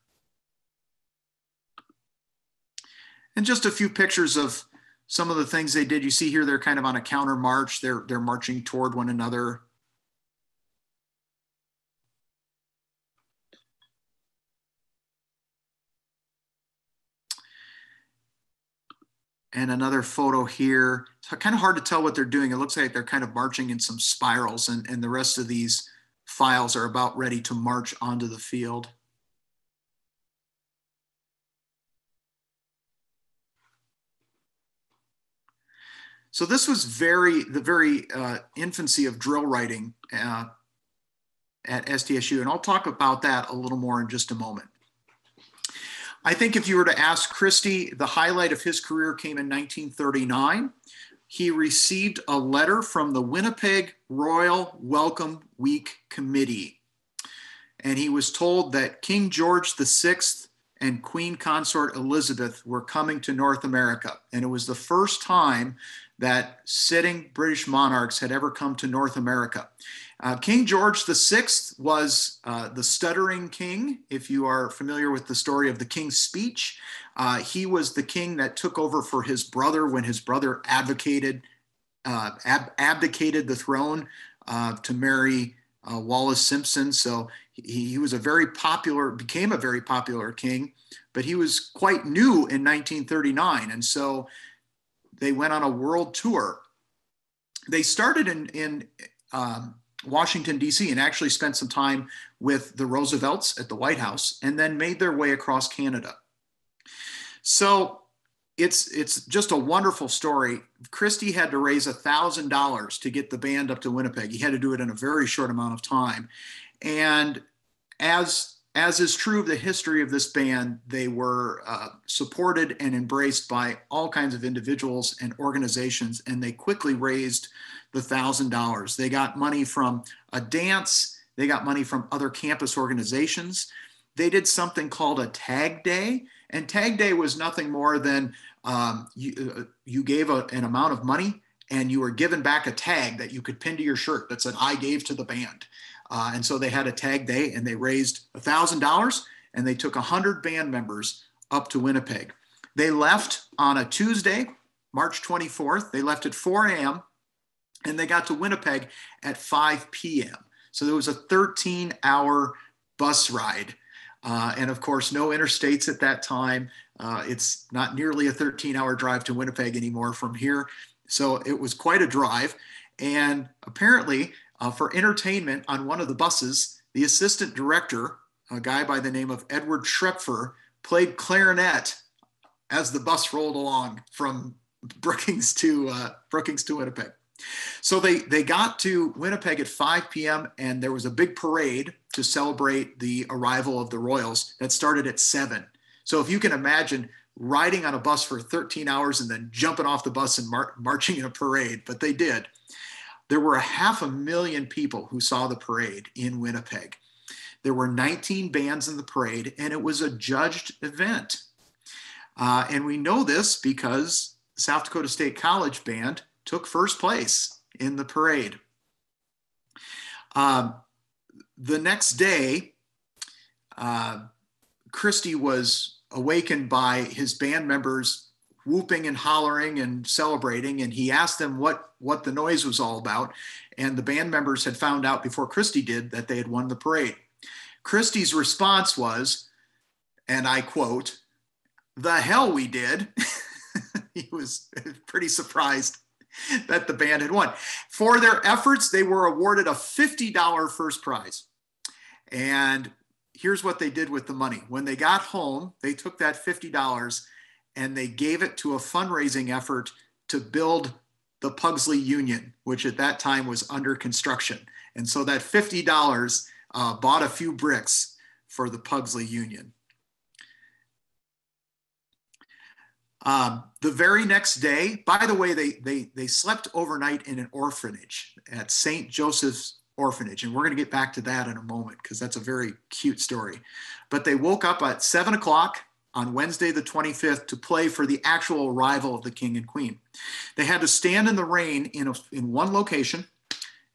And just a few pictures of some of the things they did. You see here, they're kind of on a counter march. They're they're marching toward one another. and another photo here. It's kind of hard to tell what they're doing. It looks like they're kind of marching in some spirals and, and the rest of these files are about ready to march onto the field. So this was very the very uh, infancy of drill writing uh, at SDSU, and I'll talk about that a little more in just a moment. I think if you were to ask Christy, the highlight of his career came in 1939. He received a letter from the Winnipeg Royal Welcome Week Committee. And he was told that King George VI and Queen Consort Elizabeth were coming to North America. And it was the first time that sitting British monarchs had ever come to North America. Uh, king George VI was uh, the stuttering king. If you are familiar with the story of the King's Speech, uh, he was the king that took over for his brother when his brother advocated, uh, ab- abdicated the throne uh, to marry uh, Wallis Simpson. So he, he, was a very popular, became a very popular king, but he was quite new in 1939. And so they went on a world tour. They started in, in um, Washington, D.C., and actually spent some time with the Roosevelts at the White House and then made their way across Canada. So it's, it's just a wonderful story. Christy had to raise $1,000 to get the band up to Winnipeg. He had to do it in a very short amount of time. And as as is true of the history of this band, they were uh, supported and embraced by all kinds of individuals and organizations, and they quickly raised the thousand dollars. They got money from a dance, they got money from other campus organizations. They did something called a tag day, and tag day was nothing more than um, you, uh, you gave a, an amount of money and you were given back a tag that you could pin to your shirt that said, I gave to the band. Uh, and so they had a tag day and they raised $1,000 and they took 100 band members up to Winnipeg. They left on a Tuesday, March 24th. They left at 4 a.m. and they got to Winnipeg at 5 p.m. So there was a 13 hour bus ride. Uh, and of course, no interstates at that time. Uh, it's not nearly a 13 hour drive to Winnipeg anymore from here. So it was quite a drive. And apparently, uh, for entertainment on one of the buses, the assistant director, a guy by the name of Edward Schrepfer, played clarinet as the bus rolled along from Brookings to uh, Brookings to Winnipeg. So they they got to Winnipeg at 5 p.m. and there was a big parade to celebrate the arrival of the Royals that started at 7. So if you can imagine riding on a bus for 13 hours and then jumping off the bus and mar- marching in a parade, but they did. There were a half a million people who saw the parade in Winnipeg. There were 19 bands in the parade, and it was a judged event. Uh, and we know this because South Dakota State College Band took first place in the parade. Um, the next day, uh, Christy was awakened by his band members whooping and hollering and celebrating. And he asked them what, what the noise was all about. And the band members had found out before Christy did that they had won the parade. Christy's response was, and I quote, the hell we did. [laughs] he was pretty surprised that the band had won. For their efforts, they were awarded a $50 first prize. And here's what they did with the money. When they got home, they took that $50 and they gave it to a fundraising effort to build the Pugsley Union, which at that time was under construction. And so that $50 uh, bought a few bricks for the Pugsley Union. Um, the very next day, by the way, they, they, they slept overnight in an orphanage at St. Joseph's Orphanage. And we're going to get back to that in a moment because that's a very cute story. But they woke up at seven o'clock on Wednesday, the 25th, to play for the actual arrival of the king and queen. They had to stand in the rain in, a, in one location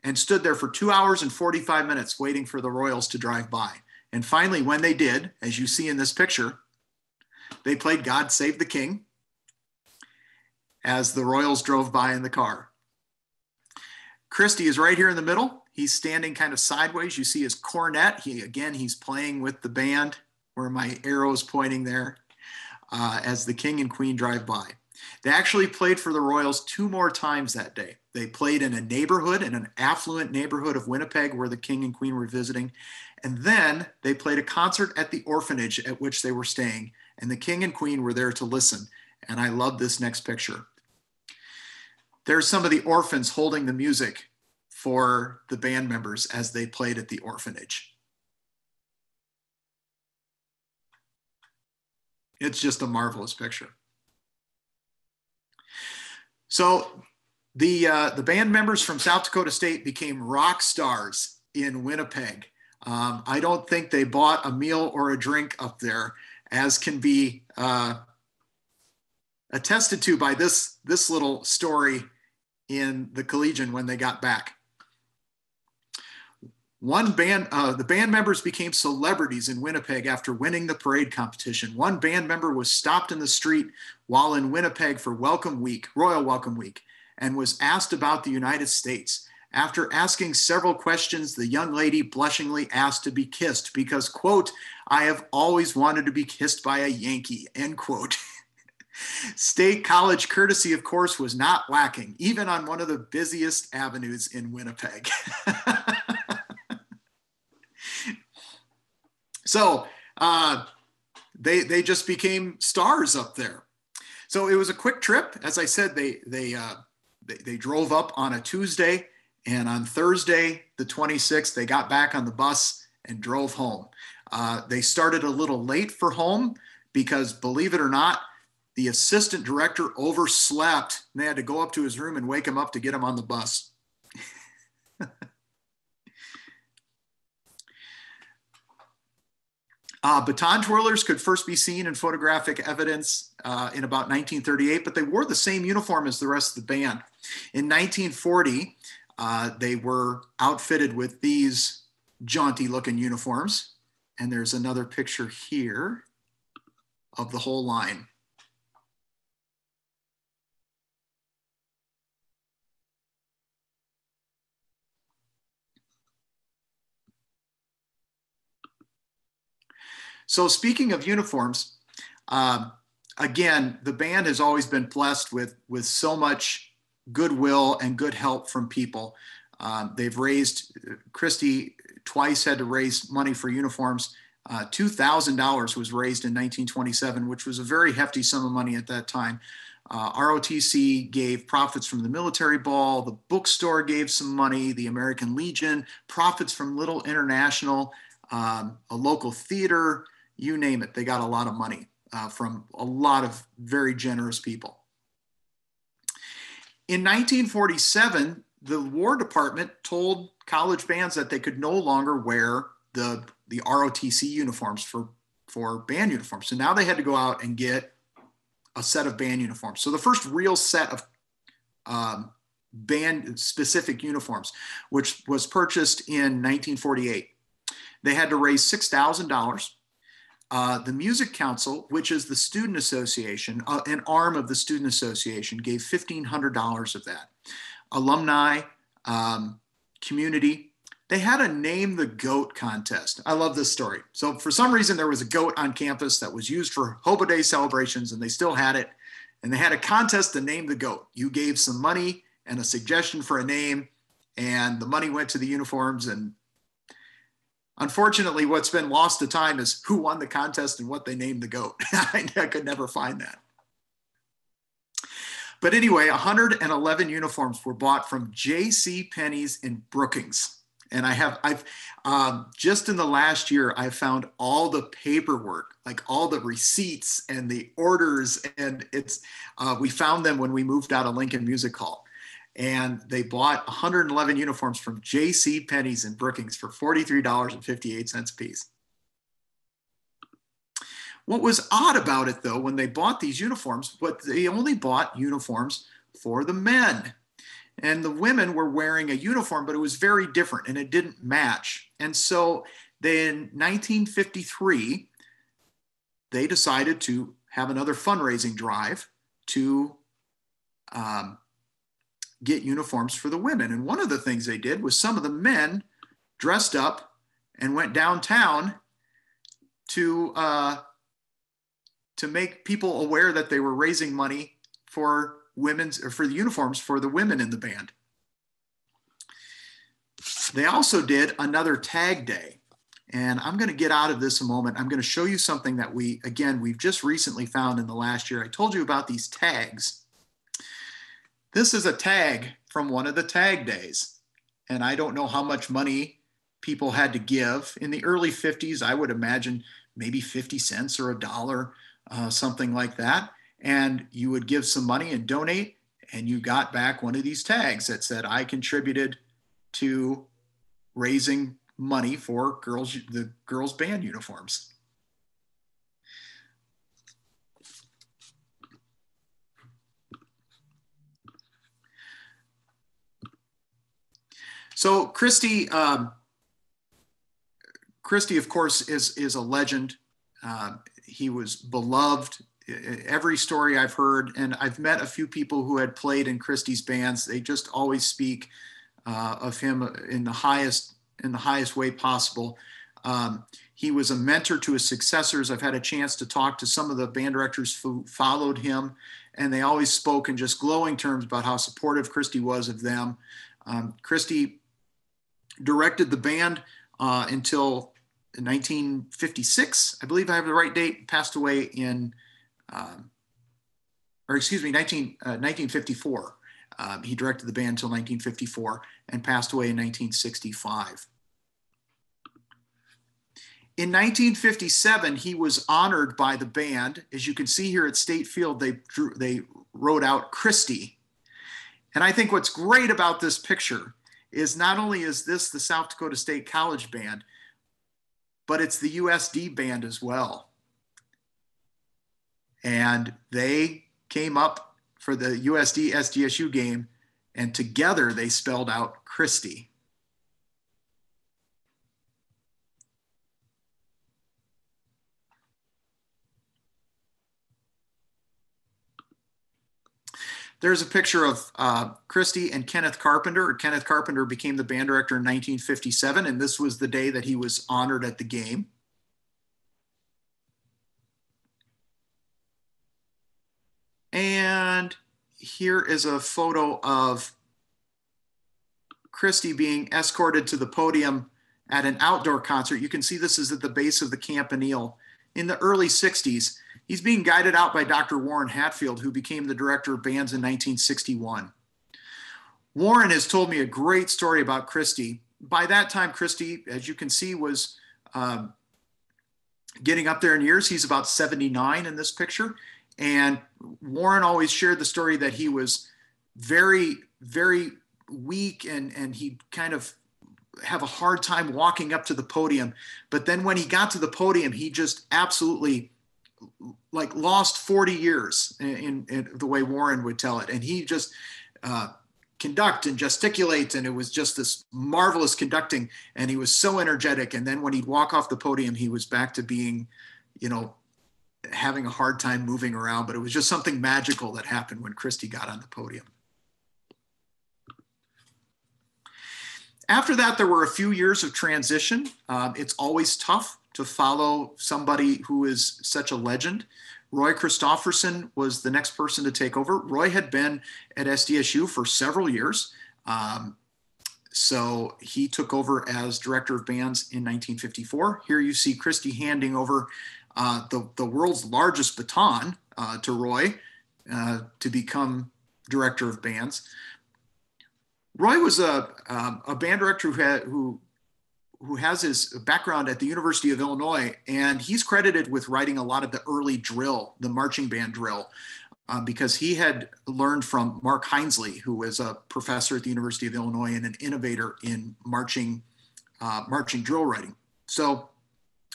and stood there for two hours and 45 minutes waiting for the royals to drive by. And finally, when they did, as you see in this picture, they played God Save the King as the Royals drove by in the car. Christy is right here in the middle. He's standing kind of sideways. You see his cornet. He again, he's playing with the band where my arrow is pointing there uh, as the king and queen drive by. They actually played for the Royals two more times that day. They played in a neighborhood, in an affluent neighborhood of Winnipeg where the king and queen were visiting. And then they played a concert at the orphanage at which they were staying. And the king and queen were there to listen. And I love this next picture. There's some of the orphans holding the music for the band members as they played at the orphanage. It's just a marvelous picture. So the, uh, the band members from South Dakota State became rock stars in Winnipeg. Um, I don't think they bought a meal or a drink up there, as can be uh, attested to by this, this little story in the Collegian when they got back. One band, uh, the band members became celebrities in Winnipeg after winning the parade competition. One band member was stopped in the street while in Winnipeg for Welcome Week, Royal Welcome Week, and was asked about the United States. After asking several questions, the young lady blushingly asked to be kissed because, quote, I have always wanted to be kissed by a Yankee, end quote. [laughs] State College courtesy, of course, was not lacking, even on one of the busiest avenues in Winnipeg. [laughs] so uh, they, they just became stars up there. So it was a quick trip. As I said, they, they, uh, they, they drove up on a Tuesday, and on Thursday, the 26th, they got back on the bus and drove home. Uh, they started a little late for home because, believe it or not, the assistant director overslept and they had to go up to his room and wake him up to get him on the bus. Uh, baton twirlers could first be seen in photographic evidence uh, in about 1938, but they wore the same uniform as the rest of the band. In 1940, uh, they were outfitted with these jaunty looking uniforms. And there's another picture here of the whole line. So speaking of uniforms, um, again, the band has always been blessed with, with so much goodwill and good help from people. Um, they've raised, Christy twice had to raise money for uniforms. Uh, $2,000 was raised in 1927, which was a very hefty sum of money at that time. Uh, ROTC gave profits from the military ball, the bookstore gave some money, the American Legion, profits from Little International, um, a local theater, you name it, they got a lot of money uh, from a lot of very generous people. In 1947, the War Department told college bands that they could no longer wear the, the ROTC uniforms for, for band uniforms. So now they had to go out and get a set of band uniforms. So the first real set of um, band specific uniforms, which was purchased in 1948, they had to raise $6,000 uh, the Music Council, which is the student association, uh, an arm of the student association, gave $1,500 of that. Alumni, um, community, they had a name the goat contest. I love this story. So for some reason, there was a goat on campus that was used for Hobo Day celebrations, and they still had it. And they had a contest to name the goat. You gave some money and a suggestion for a name, and the money went to the uniforms. And unfortunately, what's been lost to time is who won the contest and what they named the goat. [laughs] I could never find that. But anyway, 111 uniforms were bought from J.C. Penney's in Brookings. And I have, I've um, just in the last year, I found all the paperwork, like all the receipts and the orders. And it's, uh, we found them when we moved out of Lincoln Music Hall and they bought 111 uniforms from J.C. Penney's in Brookings for $43.58 a piece. What was odd about it though, when they bought these uniforms, but they only bought uniforms for the men. And the women were wearing a uniform, but it was very different and it didn't match. And so then 1953, they decided to have another fundraising drive to um, get uniforms for the women. And one of the things they did was some of the men dressed up and went downtown to uh, to make people aware that they were raising money for women's or for the uniforms for the women in the band. They also did another tag day. And I'm going to get out of this a moment. I'm going to show you something that we, again, we've just recently found in the last year. I told you about these tags this is a tag from one of the tag days. And I don't know how much money people had to give. In the early 50s, I would imagine maybe 50 cents or a dollar, uh, something like that. And you would give some money and donate, and you got back one of these tags that said, I contributed to raising money for girls, the girls' band uniforms. So Christy, um, Christy, of course, is is a legend. Uh, he was beloved. Every story I've heard, and I've met a few people who had played in Christy's bands. They just always speak uh, of him in the highest in the highest way possible. Um, he was a mentor to his successors. I've had a chance to talk to some of the band directors who followed him, and they always spoke in just glowing terms about how supportive Christy was of them. Um, Christy directed the band uh, until 1956. I believe I have the right date. Passed away in, um, or excuse me, 19, uh, 1954. Um, he directed the band until 1954 and passed away in 1965. In 1957, he was honored by the band. As you can see here at State Field, they drew, they wrote out Christy. And I think what's great about this picture is not only is this the South Dakota State College Band, but it's the USD band as well. And they came up for the USD SDSU game, and together they spelled out Christy. There's a picture of uh, Christy and Kenneth Carpenter. Kenneth Carpenter became the band director in 1957, and this was the day that he was honored at the game. And here is a photo of Christy being escorted to the podium at an outdoor concert. You can see this is at the base of the Campanile in the early 60s. He's being guided out by Dr. Warren Hatfield, who became the director of bands in 1961. Warren has told me a great story about Christy. By that time, Christy, as you can see, was um, getting up there in years. He's about 79 in this picture. And Warren always shared the story that he was very, very weak and, and he kind of have a hard time walking up to the podium. But then when he got to the podium, he just absolutely like lost 40 years in, in, the way Warren would tell it. And he just uh, conduct and gesticulate. And it was just this marvelous conducting. And he was so energetic. And then when he'd walk off the podium, he was back to being you know, having a hard time moving around, but it was just something magical that happened when Christy got on the podium. After that, there were a few years of transition. Um, it's always tough to follow somebody who is such a legend. Roy Christofferson was the next person to take over. Roy had been at SDSU for several years. Um, so he took over as director of bands in 1954. Here you see Christy handing over uh, the, the world's largest baton uh, to Roy uh, to become director of bands. Roy was a, um, a band director who, had, who, who has his background at the University of Illinois, and he's credited with writing a lot of the early drill, the marching band drill, uh, because he had learned from Mark Hindsley, who was a professor at the University of Illinois and an innovator in marching, uh, marching drill writing. So,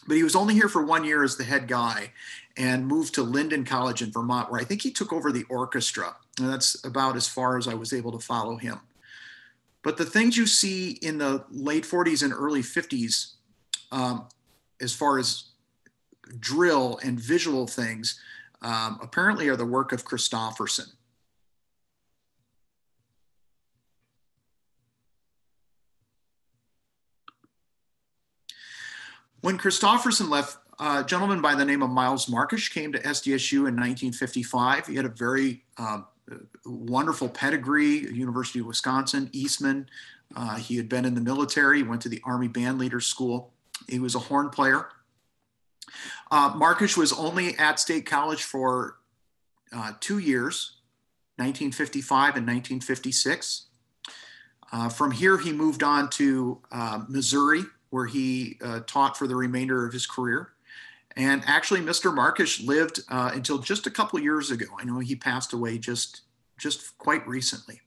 but he was only here for one year as the head guy and moved to Lyndon College in Vermont, where I think he took over the orchestra. And that's about as far as I was able to follow him. But the things you see in the late 40s and early 50s, um, as far as drill and visual things, um, apparently are the work of Christofferson. When Christofferson left, a gentleman by the name of Miles Markish came to SDSU in 1955. He had a very um, wonderful pedigree, University of Wisconsin, Eastman. Uh, he had been in the military, went to the Army Band Leader School. He was a horn player. Uh, Markish was only at State College for uh, two years, 1955 and 1956. Uh, from here, he moved on to uh, Missouri, where he uh, taught for the remainder of his career. And actually, Mr. Markish lived uh, until just a couple years ago. I know he passed away just, just quite recently.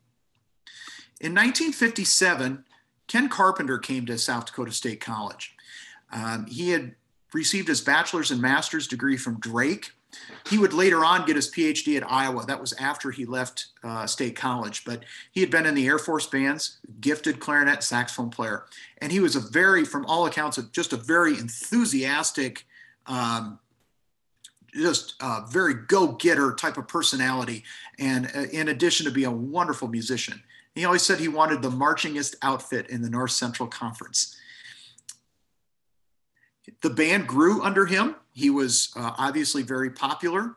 In 1957, Ken Carpenter came to South Dakota State College. Um, he had received his bachelor's and master's degree from Drake. He would later on get his PhD at Iowa. That was after he left uh, State College. But he had been in the Air Force bands, gifted clarinet, saxophone player. And he was a very, from all accounts, just a very enthusiastic, um, just a very go-getter type of personality. And uh, in addition to being a wonderful musician, he always said he wanted the marchingest outfit in the North Central Conference. The band grew under him. He was uh, obviously very popular.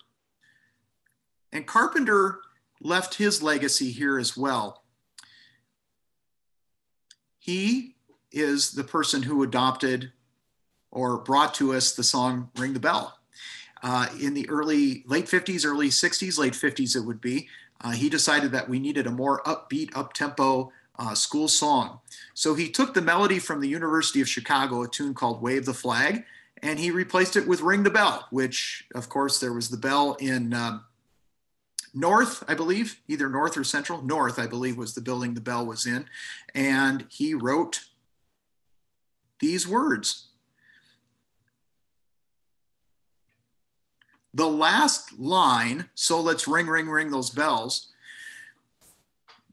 And Carpenter left his legacy here as well. He is the person who adopted or brought to us the song Ring the Bell. Uh, in the early, late 50s, early 60s, late 50s, it would be, uh, he decided that we needed a more upbeat, up tempo uh, school song. So he took the melody from the University of Chicago, a tune called Wave the Flag, and he replaced it with Ring the Bell, which, of course, there was the bell in um, North, I believe, either North or Central. North, I believe, was the building the bell was in. And he wrote these words The last line, so let's ring, ring, ring those bells,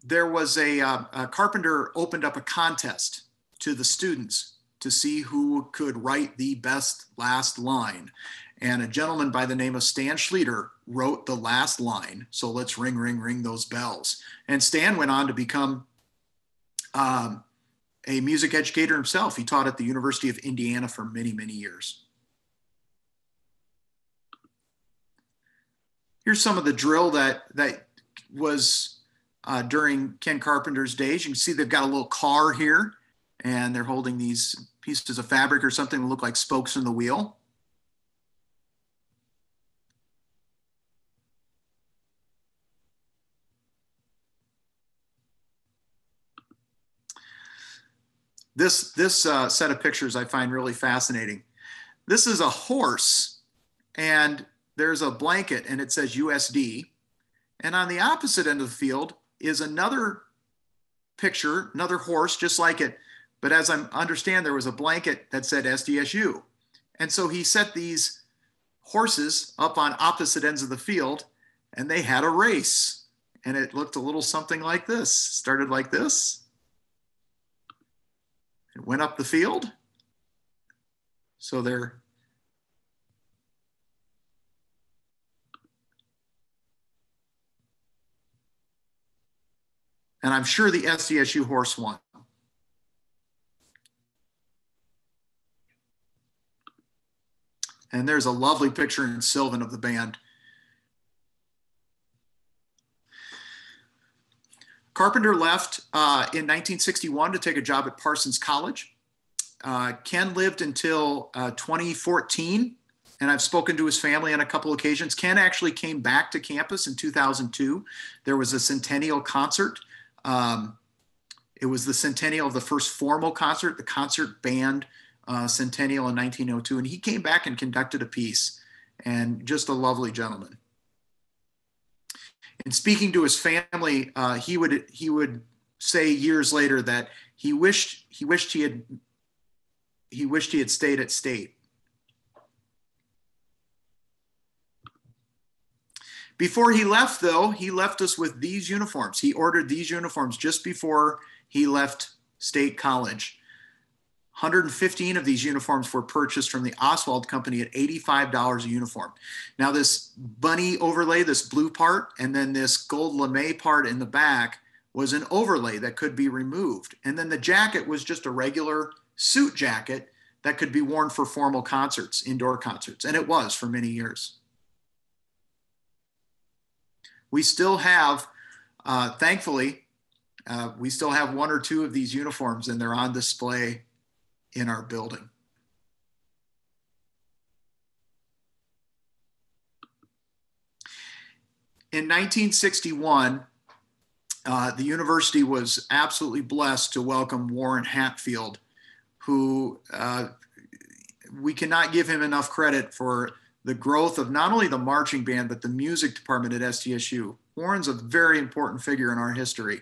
there was a, uh, a carpenter opened up a contest to the students to see who could write the best last line. And a gentleman by the name of Stan Schleter wrote the last line. So let's ring, ring, ring those bells. And Stan went on to become um, a music educator himself. He taught at the University of Indiana for many, many years. Here's some of the drill that, that was uh, during Ken Carpenter's days. You can see they've got a little car here and they're holding these pieces of fabric or something that look like spokes in the wheel. This, this uh, set of pictures I find really fascinating. This is a horse and there's a blanket and it says USD. And on the opposite end of the field is another picture, another horse just like it. But as I understand, there was a blanket that said SDSU. And so he set these horses up on opposite ends of the field and they had a race. And it looked a little something like this. Started like this. It went up the field. So they're And I'm sure the SDSU horse won. And there's a lovely picture in Sylvan of the band. Carpenter left uh, in 1961 to take a job at Parsons College. Uh, Ken lived until uh, 2014, and I've spoken to his family on a couple occasions. Ken actually came back to campus in 2002. There was a centennial concert. Um, it was the centennial of the first formal concert, the concert band uh, centennial in 1902, and he came back and conducted a piece, and just a lovely gentleman. And speaking to his family, uh, he would he would say years later that he wished he wished he had he wished he had stayed at state. Before he left, though, he left us with these uniforms. He ordered these uniforms just before he left State College. 115 of these uniforms were purchased from the Ostwald Company at $85 a uniform. Now, this bunny overlay, this blue part, and then this gold lame part in the back was an overlay that could be removed. And then the jacket was just a regular suit jacket that could be worn for formal concerts, indoor concerts. And it was for many years. We still have, uh, thankfully, uh, we still have one or two of these uniforms and they're on display in our building. In 1961, uh, the university was absolutely blessed to welcome Warren Hatfield, who uh, we cannot give him enough credit for the growth of not only the marching band, but the music department at SDSU. Warren's a very important figure in our history.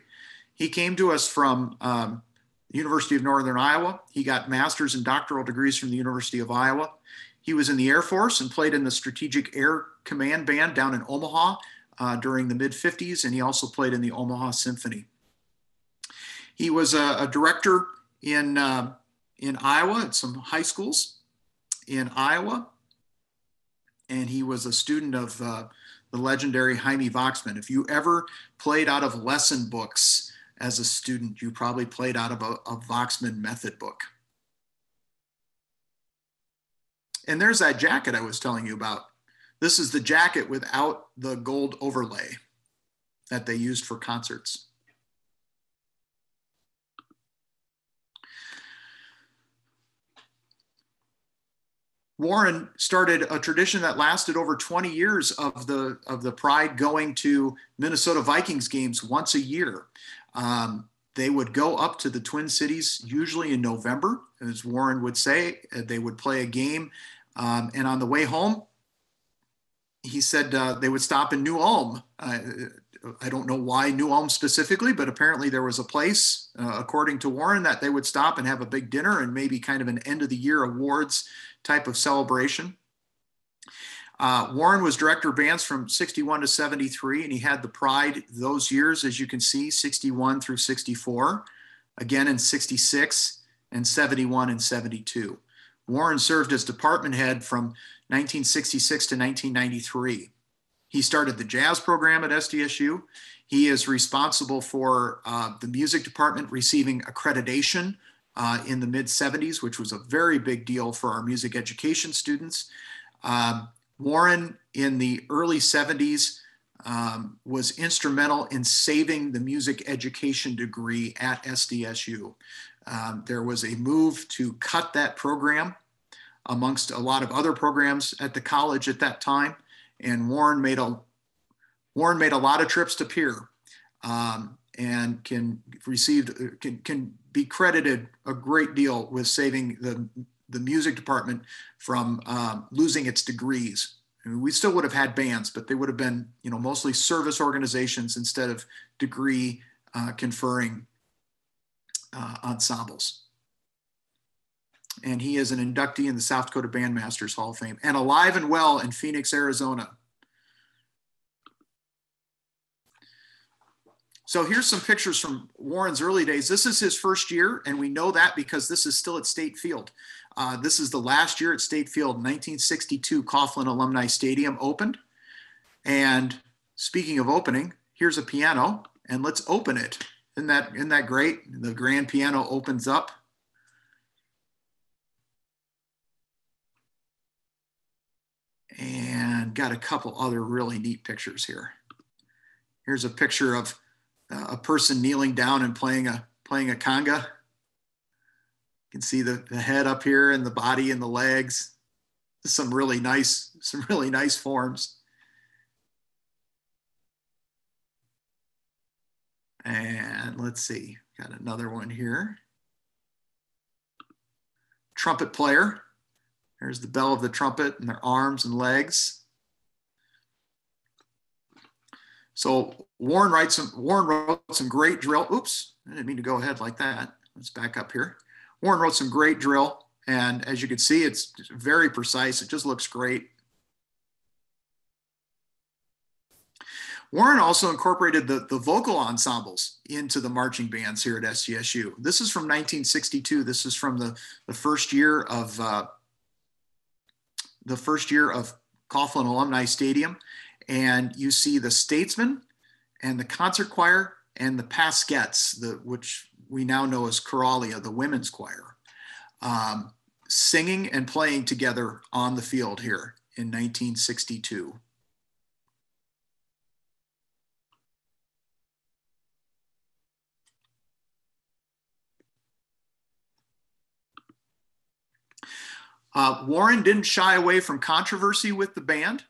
He came to us from um, University of Northern Iowa. He got master's and doctoral degrees from the University of Iowa. He was in the Air Force and played in the Strategic Air Command Band down in Omaha uh, during the mid 50s, and he also played in the Omaha Symphony. He was a, a director in, uh, in Iowa at some high schools in Iowa, and he was a student of uh, the legendary Himie Voxman. If you ever played out of lesson books, as a student, you probably played out of a, a Voxman method book. And there's that jacket I was telling you about. This is the jacket without the gold overlay that they used for concerts. Warren started a tradition that lasted over 20 years of the of the Pride going to Minnesota Vikings games once a year. Um, they would go up to the Twin Cities, usually in November, as Warren would say. They would play a game. Um, and on the way home, he said uh, they would stop in New Ulm. Uh, I don't know why New Ulm specifically, but apparently there was a place, uh, according to Warren, that they would stop and have a big dinner and maybe kind of an end of the year awards type of celebration. Uh, Warren was director of bands from 61 to 73, and he had the Pride those years, as you can see, 61 through 64, again in 66, and 71 and 72. Warren served as department head from 1966 to 1993. He started the jazz program at SDSU. He is responsible for uh, the music department receiving accreditation uh, in the mid 70s, which was a very big deal for our music education students. Um, Warren in the early 70s um, was instrumental in saving the music education degree at SDSU. Um, there was a move to cut that program amongst a lot of other programs at the college at that time. And Warren made a Warren made a lot of trips to Pierre um, and can received can, can be credited a great deal with saving the the music department from um, losing its degrees. I mean, we still would have had bands, but they would have been, you know, mostly service organizations instead of degree uh, conferring uh, ensembles. And he is an inductee in the South Dakota Bandmasters Hall of Fame and alive and well in Phoenix, Arizona. So here's some pictures from Warren's early days. This is his first year, and we know that because this is still at State Field. Uh, this is the last year at State Field, 1962 Coughlin Alumni Stadium opened. And speaking of opening, here's a piano, and let's open it Isn't that, isn't that great? The grand piano opens up. And got a couple other really neat pictures here. Here's a picture of a person kneeling down and playing a, playing a conga. You can see the, the head up here and the body and the legs. Some really nice, some really nice forms. And let's see, got another one here. Trumpet player. There's the bell of the trumpet and their arms and legs. So Warren writes some, Warren wrote some great drill. Oops, I didn't mean to go ahead like that. Let's back up here. Warren wrote some great drill. And as you can see, it's very precise. It just looks great. Warren also incorporated the, the vocal ensembles into the marching bands here at SDSU. This is from 1962. This is from the, the first year of uh, the first year of Coughlin Alumni Stadium. And you see the Statesmen and the concert choir and the Pasquettes, the, which we now know as Choralia, the women's choir, um, singing and playing together on the field here in 1962. Uh, Warren didn't shy away from controversy with the band.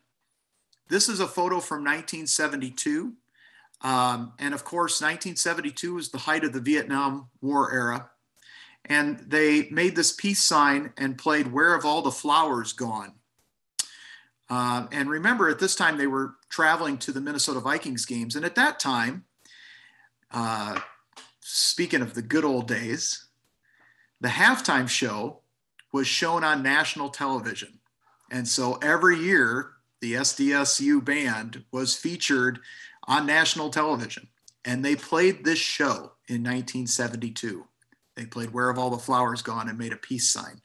This is a photo from 1972. Um, and of course, 1972 was the height of the Vietnam War era. And they made this peace sign and played Where Have All the Flowers Gone? Uh, and remember, at this time, they were traveling to the Minnesota Vikings games. And at that time, uh, speaking of the good old days, the halftime show was shown on national television. And so every year, the SDSU band was featured on national television. And they played this show in 1972. They played Where Have All the Flowers Gone and made a peace sign.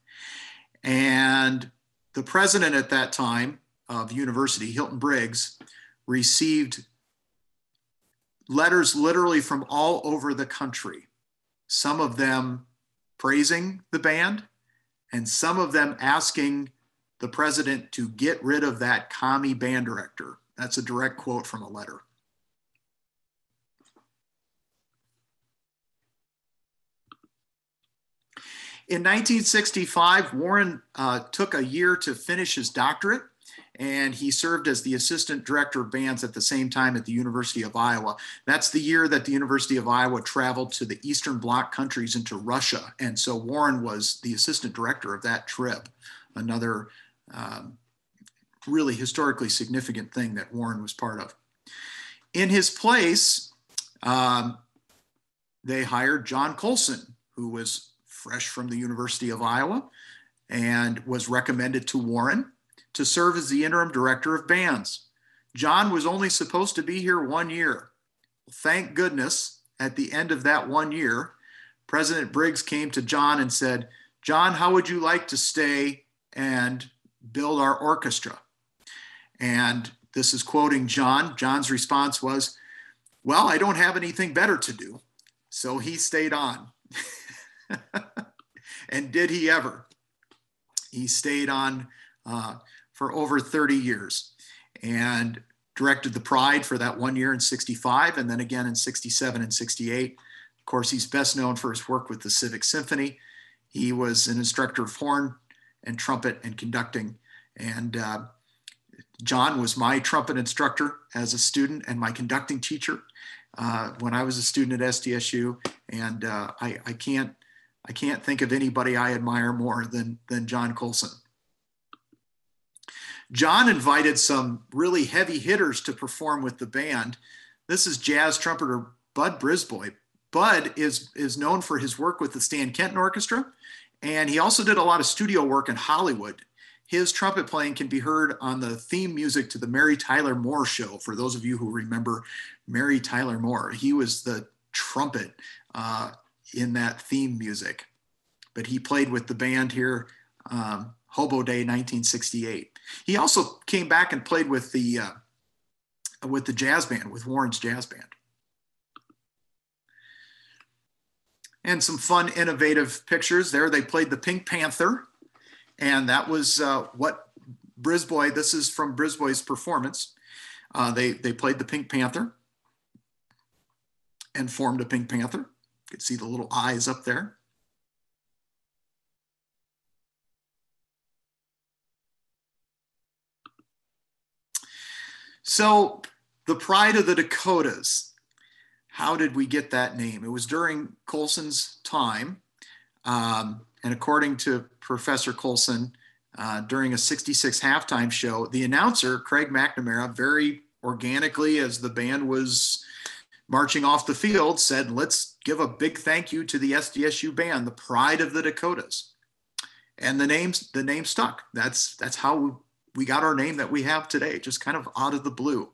And the president at that time of university, Hilton Briggs, received letters literally from all over the country, some of them praising the band, and some of them asking the president to get rid of that commie band director. That's a direct quote from a letter. In 1965, Warren uh, took a year to finish his doctorate, and he served as the assistant director of bands at the same time at the University of Iowa. That's the year that the University of Iowa traveled to the Eastern Bloc countries into Russia. And so Warren was the assistant director of that trip, another um, really historically significant thing that Warren was part of. In his place, um, they hired John Colson, who was fresh from the University of Iowa and was recommended to Warren to serve as the interim director of bands. John was only supposed to be here one year. Thank goodness, at the end of that one year, President Briggs came to John and said, John, how would you like to stay and build our orchestra? And this is quoting John. John's response was, Well, I don't have anything better to do. So he stayed on. [laughs] and did he ever? He stayed on uh, for over 30 years and directed the Pride for that one year in 65 and then again in 67 and 68. Of course, he's best known for his work with the Civic Symphony. He was an instructor of horn and trumpet and conducting. And uh, John was my trumpet instructor as a student and my conducting teacher uh, when I was a student at SDSU. And uh, I, I, can't I can't think of anybody I admire more than, than John Colson. John invited some really heavy hitters to perform with the band. This is jazz trumpeter Bud Brisbois. Bud is, is known for his work with the Stan Kenton Orchestra, and he also did a lot of studio work in Hollywood. His trumpet playing can be heard on the theme music to the Mary Tyler Moore show. For those of you who remember Mary Tyler Moore, he was the trumpet uh, in that theme music. But he played with the band here, um, Hobo Day 1968. He also came back and played with the uh, with the jazz band, with Warren's jazz band. And some fun, innovative pictures there. They played the Pink Panther, and that was uh, what Brisbois, this is from Brisbois' performance. Uh, they, they played the Pink Panther and formed a Pink Panther. You can see the little eyes up there. So the pride of the Dakotas. How did we get that name? It was during Colson's time. Um, and according to Professor Colson, uh, during a 66 halftime show, the announcer, Craig McNamara, very organically, as the band was marching off the field, said, Let's give a big thank you to the SDSU band, the pride of the Dakotas. And the names, the name stuck. That's that's how we got our name that we have today, just kind of out of the blue.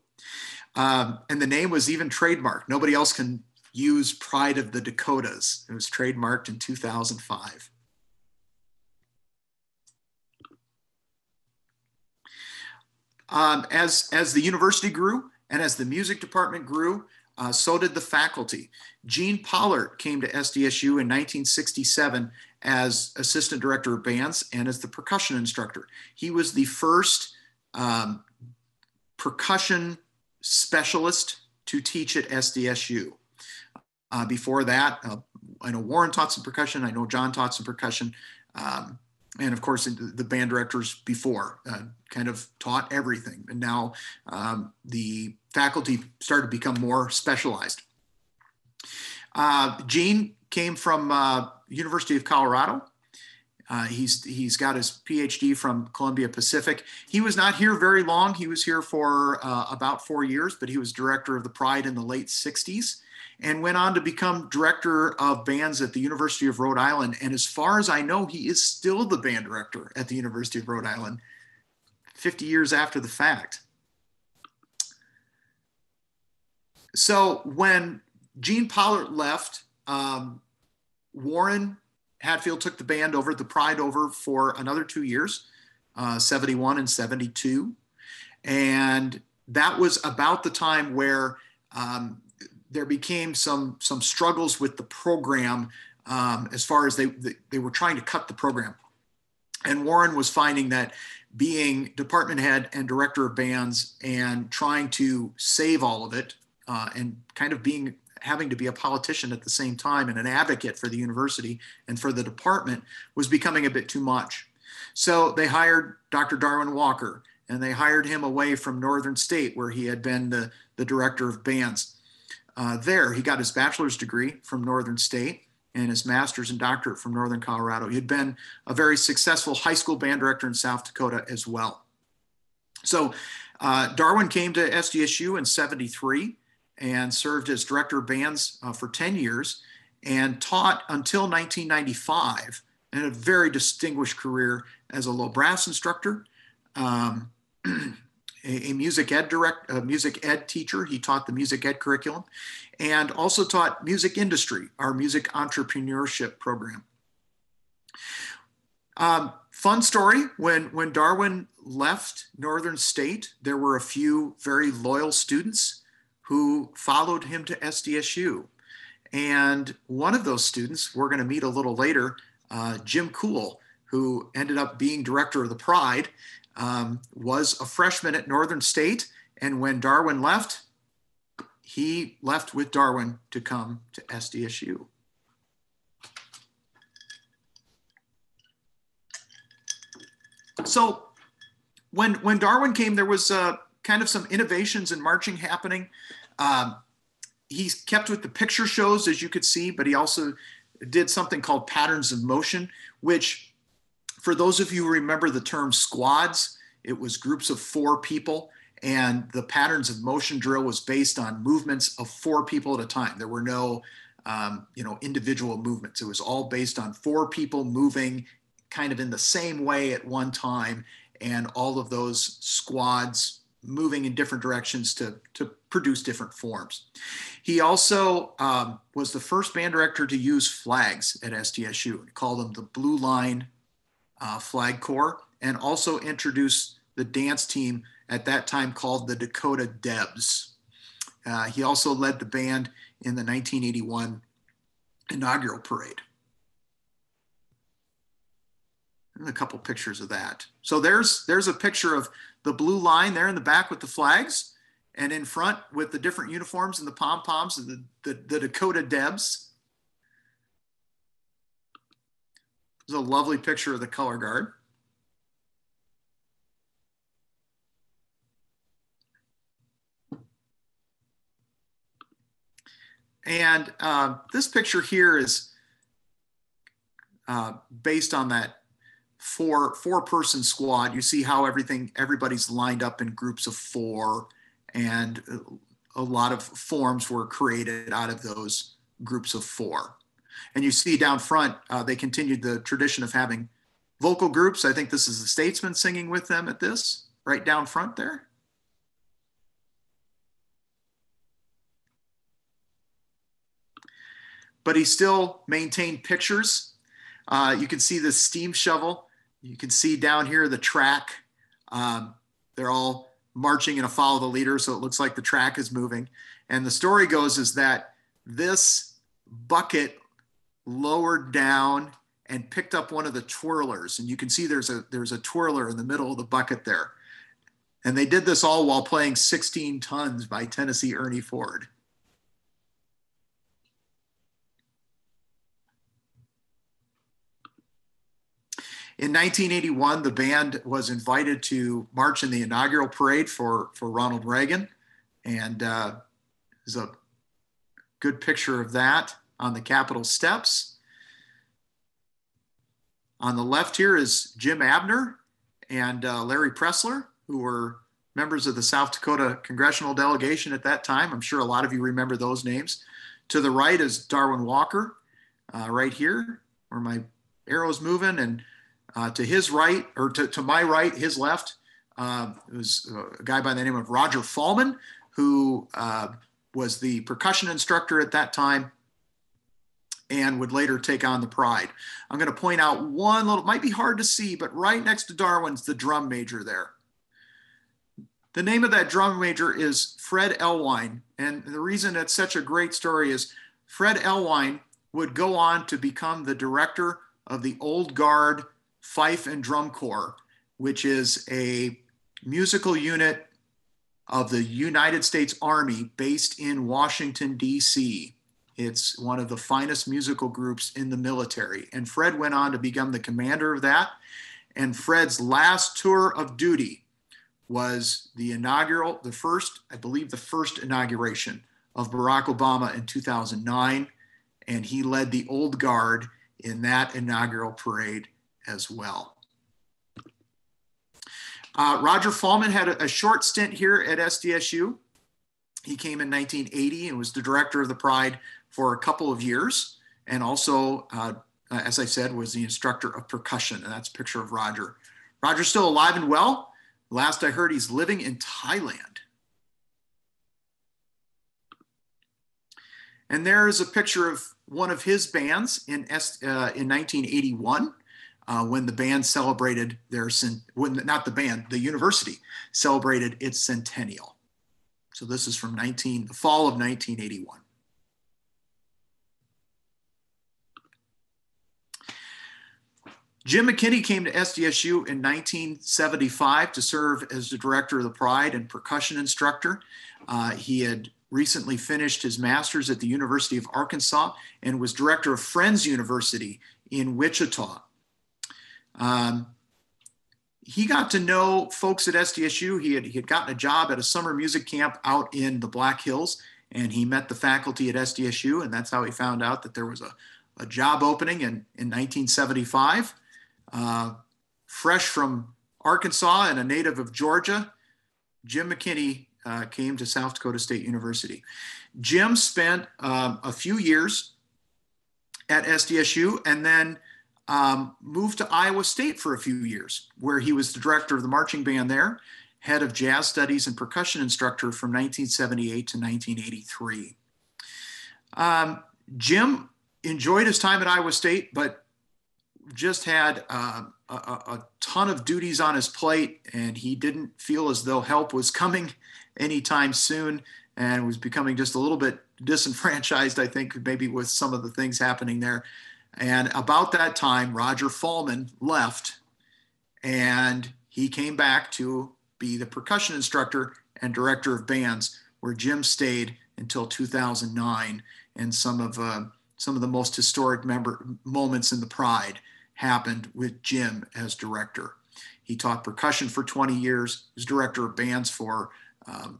Um, and the name was even trademarked. Nobody else can use Pride of the Dakotas. It was trademarked in 2005. Um, as, as the university grew and as the music department grew, uh, so did the faculty. Gene Pollard came to SDSU in 1967 as assistant director of bands and as the percussion instructor. He was the first um, percussion specialist to teach at SDSU. Uh, before that, uh, I know Warren taught some percussion. I know John taught some percussion. Um, and of course, the band directors before uh, kind of taught everything. And now um, the faculty started to become more specialized. Uh, Gene came from uh, University of Colorado. Uh, he's he's got his PhD from Columbia Pacific. He was not here very long. He was here for uh, about four years, but he was director of the Pride in the late '60s, and went on to become director of bands at the University of Rhode Island. And as far as I know, he is still the band director at the University of Rhode Island, 50 years after the fact. So when Gene Pollard left, um, Warren Hatfield took the band over, the Pride over for another two years, uh, 71 and 72. And that was about the time where um, there became some, some struggles with the program um, as far as they, they, were trying to cut the program. And Warren was finding that being department head and director of bands and trying to save all of it uh, and kind of being having to be a politician at the same time and an advocate for the university and for the department was becoming a bit too much. So they hired Dr. Darwin Walker and they hired him away from Northern State, where he had been the, the director of bands. Uh, there, he got his bachelor's degree from Northern State and his master's and doctorate from Northern Colorado. He had been a very successful high school band director in South Dakota as well. So uh, Darwin came to SDSU in 73 and served as director of bands uh, for 10 years and taught until 1995 and a very distinguished career as a low brass instructor, um, [clears throat] a, a, music ed direct, a music ed teacher. He taught the music ed curriculum and also taught music industry, our music entrepreneurship program. Um, fun story when when Darwin left Northern State, there were a few very loyal students who followed him to SDSU. And one of those students, we're going to meet a little later, uh, Jim Cool, who ended up being director of the Pride, um, was a freshman at Northern State. And when Darwin left, he left with Darwin to come to SDSU. So when, when Darwin came, there was uh, kind of some innovations in marching happening. Um, he's kept with the picture shows, as you could see, but he also did something called patterns of motion, which, for those of you who remember the term squads, it was groups of four people. And the patterns of motion drill was based on movements of four people at a time. There were no, um, you know, individual movements. It was all based on four people moving kind of in the same way at one time. And all of those squads moving in different directions to, to produce different forms. He also um, was the first band director to use flags at SDSU. He called them the Blue Line uh, Flag Corps and also introduced the dance team at that time called the Dakota Debs. Uh, he also led the band in the 1981 inaugural parade. And a couple pictures of that. So there's there's a picture of the blue line there in the back with the flags, and in front with the different uniforms and the pom poms of the, the, the Dakota Debs. There's a lovely picture of the color guard. And uh, this picture here is uh, based on that four four person squad. You see how everything everybody's lined up in groups of four, and a lot of forms were created out of those groups of four. And you see down front, uh, they continued the tradition of having vocal groups. I think this is the statesman singing with them at this, right down front there. but he still maintained pictures. Uh, you can see the steam shovel. You can see down here the track. Um, they're all marching in a follow the leader, so it looks like the track is moving. And the story goes is that this bucket lowered down and picked up one of the twirlers, and you can see there's a there's a twirler in the middle of the bucket there. And they did this all while playing 16 Tons by Tennessee Ernie Ford. In 1981, the band was invited to march in the inaugural parade for, for Ronald Reagan. And uh, there's a good picture of that on the Capitol steps. On the left here is Jim Abdnor and uh, Larry Pressler, who were members of the South Dakota congressional delegation at that time. I'm sure a lot of you remember those names. To the right is Darwin Walker, uh, right here, where my arrow's moving, and uh, to his right, or to, to my right, his left, uh, was a guy by the name of Roger Fallman, who uh, was the percussion instructor at that time and would later take on the Pride. I'm going to point out one little, might be hard to see, but right next to Darwin's the drum major there. The name of that drum major is Fred Elwine. And the reason it's such a great story is Fred Elwine would go on to become the director of the Old Guard Fife and Drum Corps, which is a musical unit of the United States Army based in Washington, D.C. It's one of the finest musical groups in the military. And Fred went on to become the commander of that. And Fred's last tour of duty was the inaugural, the first, I believe, the first inauguration of Barack Obama in 2009. And he led the old guard in that inaugural parade as well. Uh, Roger Fallman had a, a, short stint here at SDSU. He came in 1980 and was the director of the Pride for a couple of years, and also, uh, as I said, was the instructor of percussion. And that's a picture of Roger. Roger's still alive and well. Last I heard, he's living in Thailand. And there is a picture of one of his bands in, S, uh, in 1981 uh, when the band celebrated their, when, not the band, the university celebrated its centennial. So this is from 19, the fall of 1981. Jim McKinney came to SDSU in 1975 to serve as the director of the Pride and percussion instructor. Uh, he had recently finished his master's at the University of Arkansas and was director of Friends University in Wichita. Um, he got to know folks at SDSU. He had, he had gotten a job at a summer music camp out in the Black Hills, and he met the faculty at SDSU, and that's how he found out that there was a, a job opening in, in 1975. Uh, fresh from Arkansas and a native of Georgia, Jim McKinney uh, came to South Dakota State University. Jim spent um, a few years at SDSU and then um, moved to Iowa State for a few years, where he was the director of the marching band there, head of jazz studies and percussion instructor from 1978 to 1983. Um, Jim enjoyed his time at Iowa State, but just had uh, a, a, ton of duties on his plate, and he didn't feel as though help was coming anytime soon and was becoming just a little bit disenfranchised, I think, maybe with some of the things happening there. And about that time, Roger Fallman left and he came back to be the percussion instructor and director of bands, where Jim stayed until 2009. And some of uh, some of the most historic member moments in the Pride happened with Jim as director. He taught percussion for 20 years, was director of bands for um,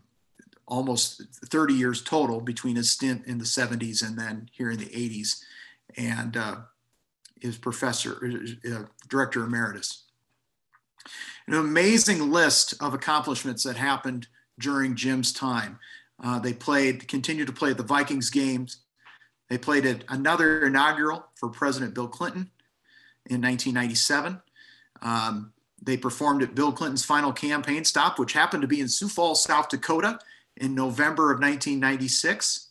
almost 30 years total between his stint in the 70s and then here in the 80s, and uh, is professor, uh, director emeritus. An amazing list of accomplishments that happened during Jim's time. Uh, they played, continued to play at the Vikings games. They played at another inaugural for President Bill Clinton in 1997. Um, they performed at Bill Clinton's final campaign stop, which happened to be in Sioux Falls, South Dakota in November of 1996.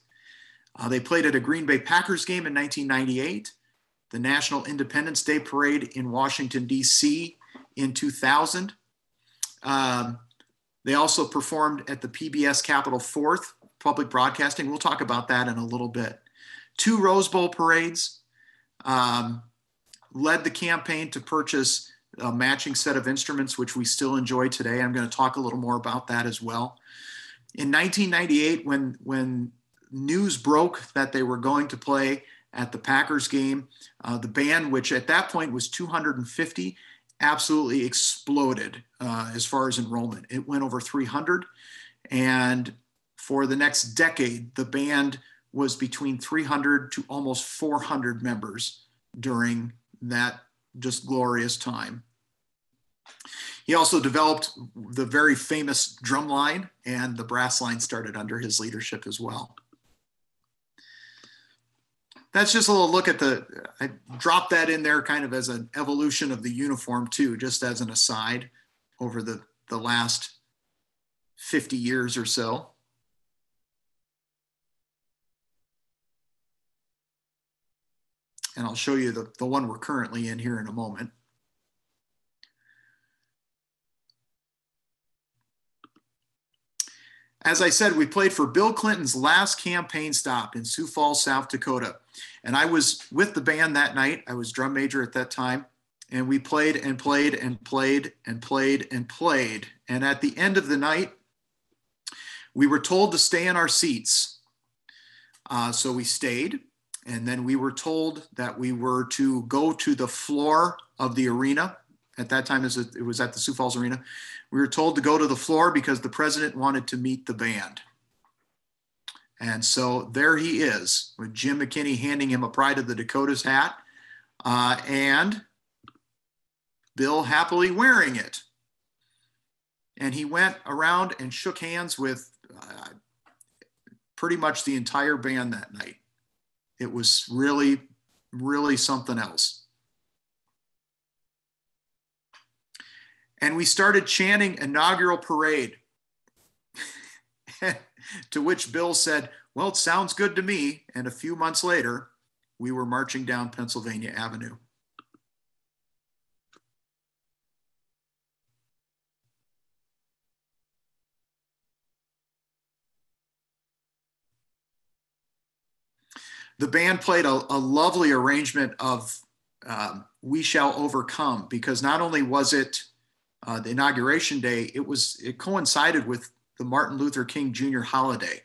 Uh, they played at a Green Bay Packers game in 1998, the National Independence Day Parade in Washington, D.C. in 2000. Um, they also performed at the PBS Capitol Fourth Public Broadcasting. We'll talk about that in a little bit. Two Rose Bowl parades. Um, led the campaign to purchase a matching set of instruments, which we still enjoy today. I'm going to talk a little more about that as well. In 1998, when when news broke that they were going to play at the Packers game, uh, the band, which at that point was 250, absolutely exploded uh, as far as enrollment. It went over 300, and for the next decade, the band was between 300 to almost 400 members during that just glorious time. He also developed the very famous drum line, and the brass line started under his leadership as well. That's just a little look at the, I dropped that in there kind of as an evolution of the uniform too, just as an aside over the, the last 50 years or so. And I'll show you the, the one we're currently in here in a moment. As I said, we played for Bill Clinton's last campaign stop in Sioux Falls, South Dakota. And I was with the band that night. I was drum major at that time. And we played and played and played and played and played. And at the end of the night, we were told to stay in our seats. Uh, so we stayed. And then we were told that we were to go to the floor of the arena. At that time, it was at the Sioux Falls Arena. We were told to go to the floor because the president wanted to meet the band. And so there he is with Jim McKinney handing him a Pride of the Dakotas hat uh, and Bill happily wearing it. And he went around and shook hands with uh, pretty much the entire band that night. It was really, really something else. And we started chanting inaugural parade, [laughs] to which Bill said, Well, it sounds good to me. And a few months later, we were marching down Pennsylvania Avenue. the band played a, a lovely arrangement of um, "We Shall Overcome" because not only was it uh, the inauguration day, it was it coincided with the Martin Luther King Jr. holiday,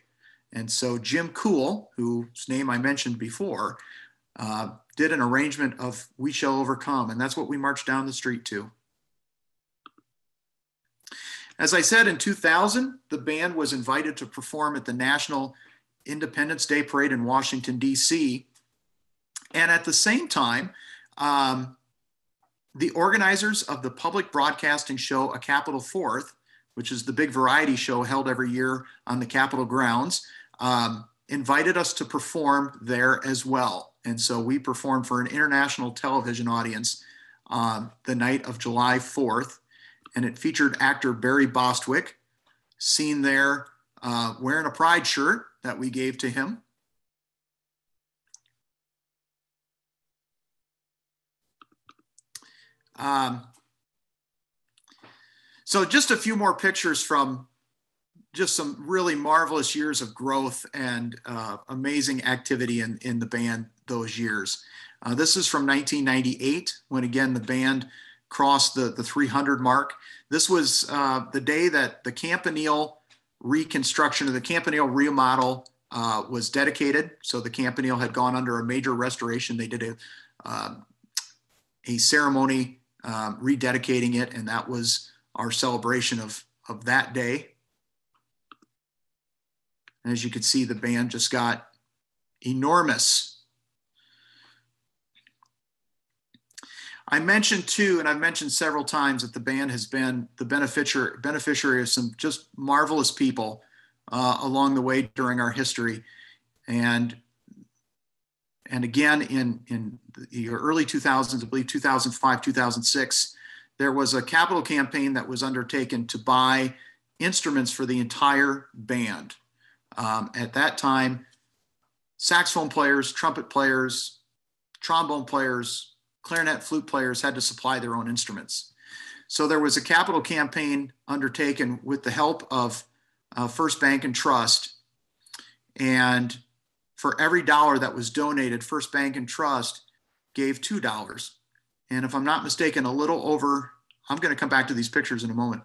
and so Jim Cool, whose name I mentioned before, uh, did an arrangement of "We Shall Overcome," and that's what we marched down the street to. As I said, in 2000, the band was invited to perform at the National Independence Day Parade in Washington, D.C. And at the same time, um, the organizers of the public broadcasting show A Capitol Fourth, which is the big variety show held every year on the Capitol grounds, um, invited us to perform there as well. And so we performed for an international television audience um, the night of July 4th. And it featured actor Barry Bostwick, seen there uh, wearing a pride shirt that we gave to him. Um, so just a few more pictures from just some really marvelous years of growth and uh, amazing activity in, in the band those years. Uh, this is from 1998, when again the band crossed the, the 300 mark. This was uh, the day that the Campanile reconstruction of the Campanile remodel uh, was dedicated. So the Campanile had gone under a major restoration. They did a, um, a ceremony um, rededicating it, and that was our celebration of, of that day. And as you can see, the band just got enormous. I mentioned too, and I've mentioned several times that the band has been the beneficiary, beneficiary of some just marvelous people uh, along the way during our history. And and again, in, in the early 2000s, I believe 2005, 2006, there was a capital campaign that was undertaken to buy instruments for the entire band. Um, at that time, saxophone players, trumpet players, trombone players, clarinet, flute players had to supply their own instruments. So there was a capital campaign undertaken with the help of uh, First Bank and Trust. And for every dollar that was donated, First Bank and Trust gave $2. And if I'm not mistaken, a little over, I'm going to come back to these pictures in a moment,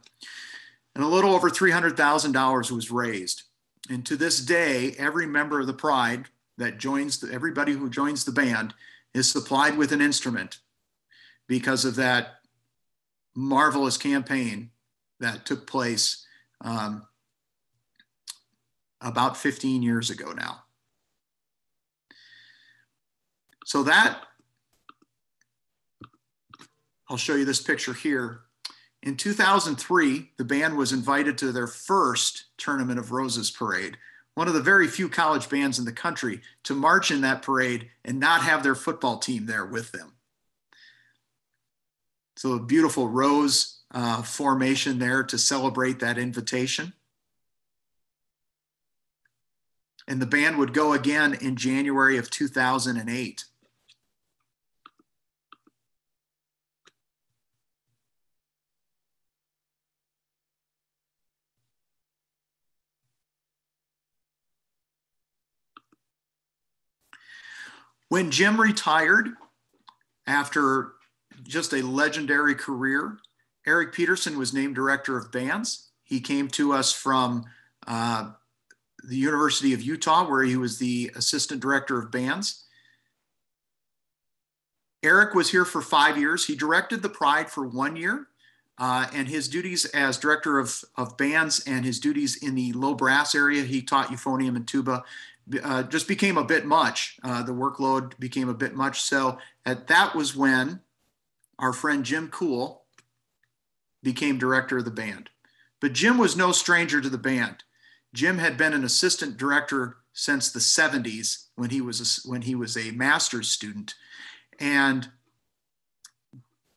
and a little over $300,000 was raised. And to this day, every member of the Pride that joins, the, everybody who joins the band is supplied with an instrument because of that marvelous campaign that took place um, about 15 years ago now. So that, I'll show you this picture here. In 2003, the band was invited to their first Tournament of Roses parade, one of the very few college bands in the country to march in that parade and not have their football team there with them. So a beautiful rose uh, formation there to celebrate that invitation. And the band would go again in January of 2008. When Jim retired after just a legendary career, Eric Peterson was named director of bands. He came to us from uh, the University of Utah, where he was the assistant director of bands. Eric was here for five years. He directed the Pride for one year, uh, and his duties as director of, of bands and his duties in the low brass area, he taught euphonium and tuba, uh, just became a bit much. Uh, the workload became a bit much. So at, that was when our friend Jim Cool became director of the band. But Jim was no stranger to the band. Jim had been an assistant director since the 70s when he was a, when he was a master's student, and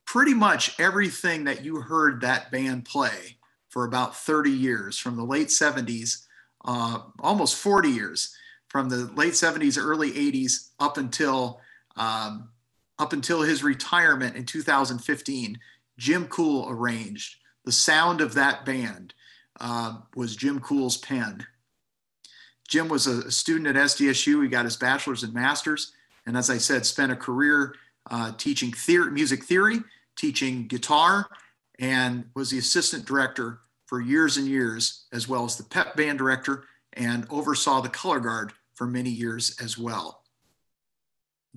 pretty much everything that you heard that band play for about 30 years, from the late 70s, uh, almost 40 years, from the late 70s, early 80s, up until um, up until his retirement in 2015, Jim Cool arranged the sound of that band uh, was Jim Cool's pen. Jim was a student at SDSU. He got his bachelor's and master's, and as I said, spent a career uh, teaching theory, music theory, teaching guitar, and was the assistant director for years and years, as well as the pep band director, and oversaw the color guard for many years as well.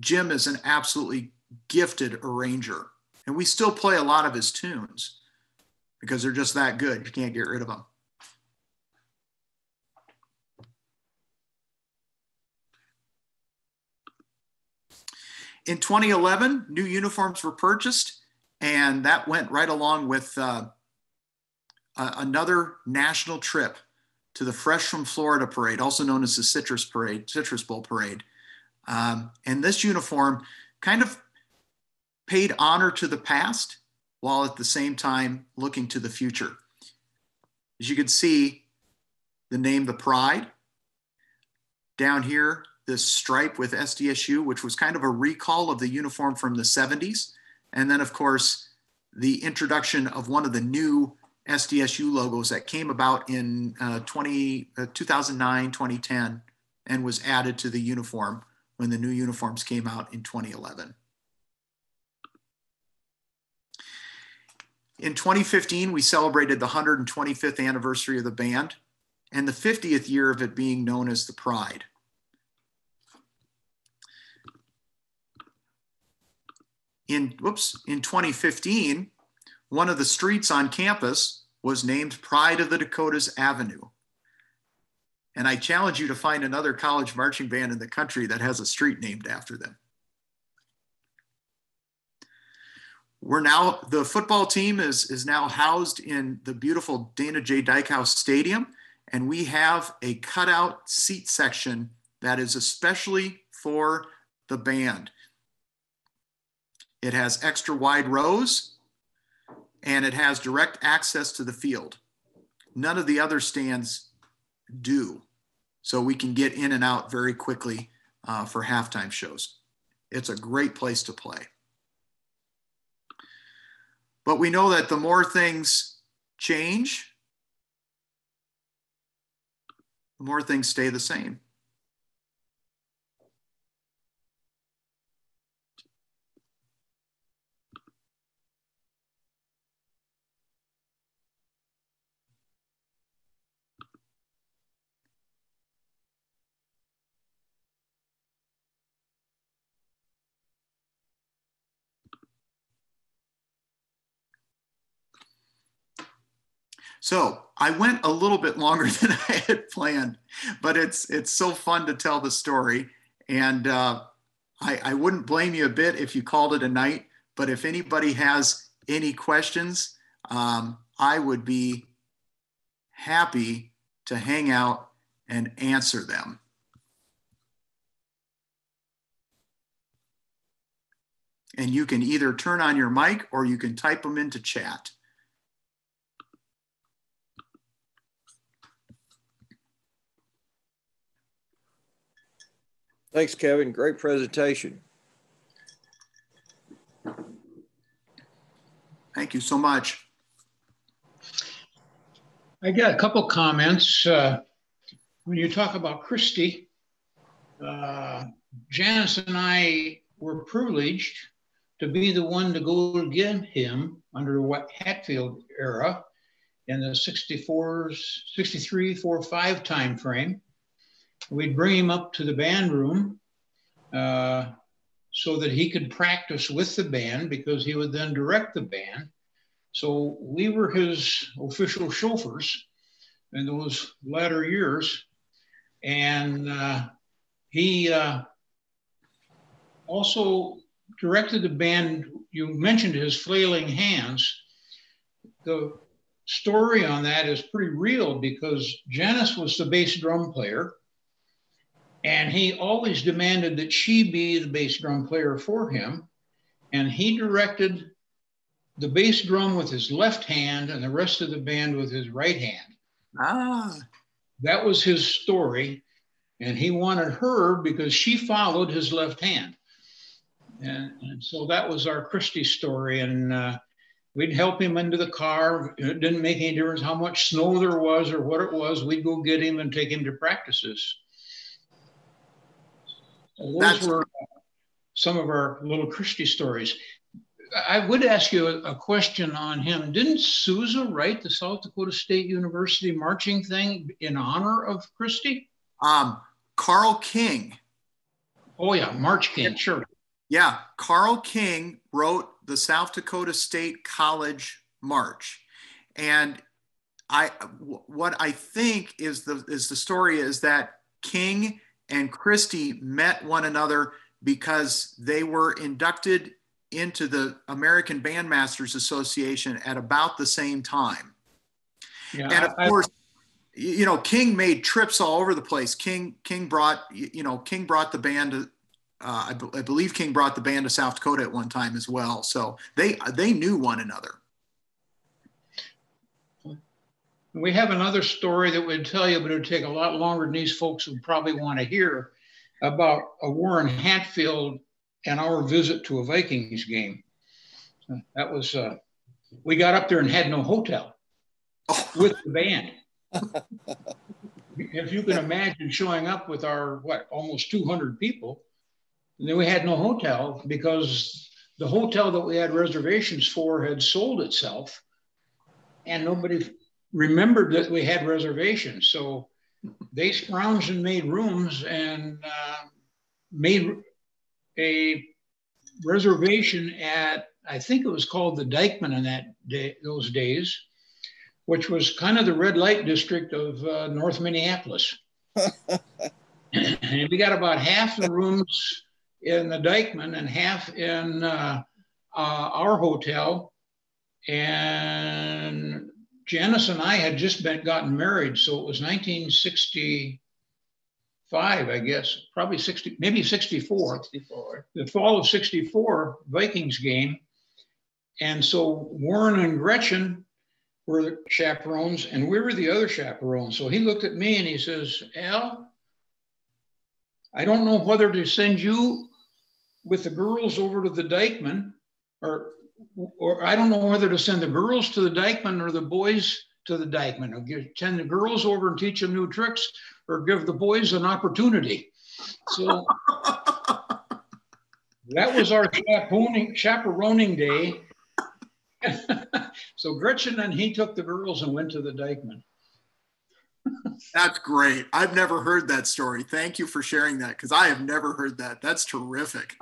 Jim is an absolutely gifted arranger, and we still play a lot of his tunes because they're just that good. You can't get rid of them. In 2011, new uniforms were purchased, and that went right along with uh, another national trip to the Fresh from Florida parade, also known as the Citrus Parade, Citrus Bowl Parade. Um, and this uniform kind of paid honor to the past while at the same time looking to the future. As you can see, the name The Pride. Down here, this stripe with SDSU, which was kind of a recall of the uniform from the 70s. And then, of course, the introduction of one of the new SDSU logos that came about in uh, 20, uh, 2009, 2010, and was added to the uniform when the new uniforms came out in 2011. In 2015, we celebrated the 125th anniversary of the band and the 50th year of it being known as the Pride. In, whoops, in 2015, one of the streets on campus was named Pride of the Dakotas Avenue. And I challenge you to find another college marching band in the country that has a street named after them. We're now, the football team is, is now housed in the beautiful Dana J. Dykhouse Stadium, and we have a cutout seat section that is especially for the band. It has extra wide rows and it has direct access to the field. None of the other stands do. So we can get in and out very quickly uh, for halftime shows. It's a great place to play. But we know that the more things change, the more things stay the same. So I went a little bit longer [laughs] than I had planned, but it's it's so fun to tell the story, and uh, I, I wouldn't blame you a bit if you called it a night. But if anybody has any questions, um, I would be happy to hang out and answer them. And you can either turn on your mic or you can type them into chat. Thanks, Kevin. Great presentation. Thank you so much. I got a couple comments. Uh, when you talk about Christy, uh, Janice and I were privileged to be the one to go get him under what Hatfield era in the 64, 63, 4, 5 time frame we'd bring him up to the band room uh, so that he could practice with the band because he would then direct the band. So we were his official chauffeurs in those latter years. And uh, he uh, also directed the band. You mentioned his flailing hands. The story on that is pretty real because Janice was the bass drum player and he always demanded that she be the bass drum player for him. And he directed the bass drum with his left hand and the rest of the band with his right hand. Ah. That was his story. And he wanted her because she followed his left hand. And, and so that was our Christy story. And uh, we'd help him into the car. It didn't make any difference how much snow there was or what it was. We'd go get him and take him to practices. Those That's, were some of our little Christy stories. I would ask you a, a, question on him. Didn't Sousa write the South Dakota State University marching thing in honor of Christy? Um, Karl King. Oh yeah, March King, sure. Yeah, Karl King wrote the South Dakota State College March, and I what I think is the is the story is that King and Christy met one another because they were inducted into the American Bandmasters Association at about the same time. Yeah, and of I, course, I, you know, King made trips all over the place. King King brought you know King brought the band to. Uh, I, I believe King brought the band to South Dakota at one time as well. So they they knew one another. We have another story that we'd tell you, but it would take a lot longer than these folks would probably want to hear about a Warren Hatfield and our visit to a Vikings game. That was, uh, we got up there and had no hotel. with the band. if you can imagine showing up with our, what, almost 200 people, and then we had no hotel because the hotel that we had reservations for had sold itself and nobody remembered that we had reservations. So they scrounged and made rooms and uh, made a reservation at I think it was called the Dyckman in that day, those days, which was kind of the red light district of uh, North Minneapolis. [laughs] and we got about half the rooms in the Dyckman and half in uh, uh, our hotel. And Janice and I had just been gotten married, so it was 1965, I guess, probably 60, maybe 64. 64. The fall of 64 Vikings game. And so Warren and Gretchen were the chaperones, and we were the other chaperones. So he looked at me and he says, Al, I don't know whether to send you with the girls over to the Dyckman or or I don't know whether to send the girls to the Dyckman or the boys to the Dyckman. Or give, send the girls over and teach them new tricks, or give the boys an opportunity. So [laughs] that was our chaperoning, chaperoning day. [laughs] so Gretchen and he took the girls and went to the Dyckman. [laughs] That's great. I've never heard that story. Thank you for sharing that because I have never heard that. That's terrific.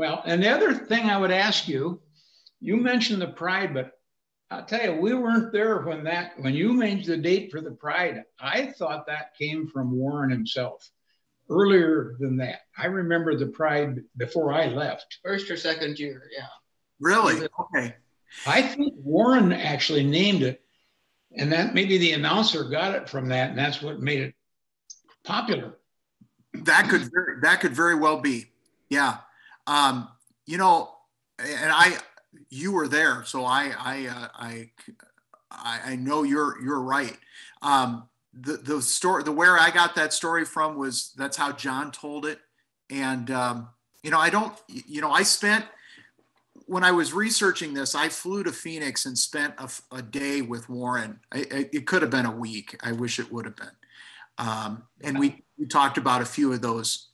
Well, and the other thing I would ask you, you mentioned the Pride, but I'll tell you, we weren't there when that when you made the date for the Pride. I thought that came from Warren himself. Earlier than that, I remember the Pride before I left. First or second year, yeah. Really? Okay. I think Warren actually named it, and that maybe the announcer got it from that, and that's what made it popular. That could very, that could very well be. Yeah. Um, you know, and I, you were there, so I, I, uh, I, I, know you're you're right. Um, the the story, the where I got that story from was that's how John told it, and um, you know, I don't, you know, I spent when I was researching this, I flew to Phoenix and spent a, a day with Warren. I, I, it could have been a week. I wish it would have been. Um, and we, we talked about a few of those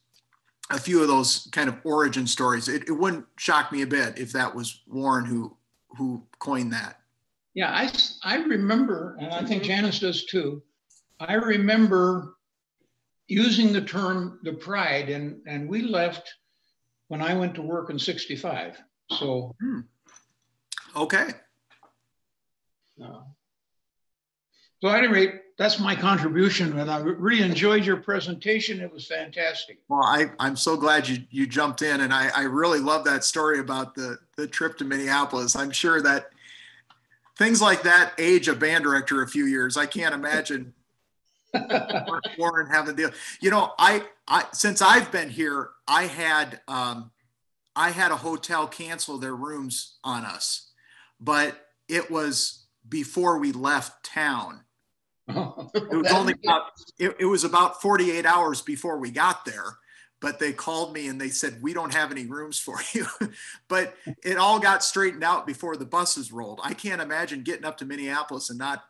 a few of those kind of origin stories. It, it wouldn't shock me a bit if that was Warren who who coined that. Yeah, I, I remember, and I think Janice does too. I remember using the term the pride, and, and we left when I went to work in 65. So, hmm. okay. Uh, so, at any rate, that's my contribution, and I really enjoyed your presentation. It was fantastic. Well, I, I'm so glad you you jumped in, and I, I really love that story about the the trip to Minneapolis. I'm sure that things like that age a band director a few years. I can't imagine [laughs] Warren having the you know I I since I've been here, I had um, I had a hotel cancel their rooms on us, but it was before we left town [laughs] it was only about it, it was about 48 hours before we got there but they called me and they said we don't have any rooms for you. [laughs] But it all got straightened out before the buses rolled. I can't imagine getting up to minneapolis and not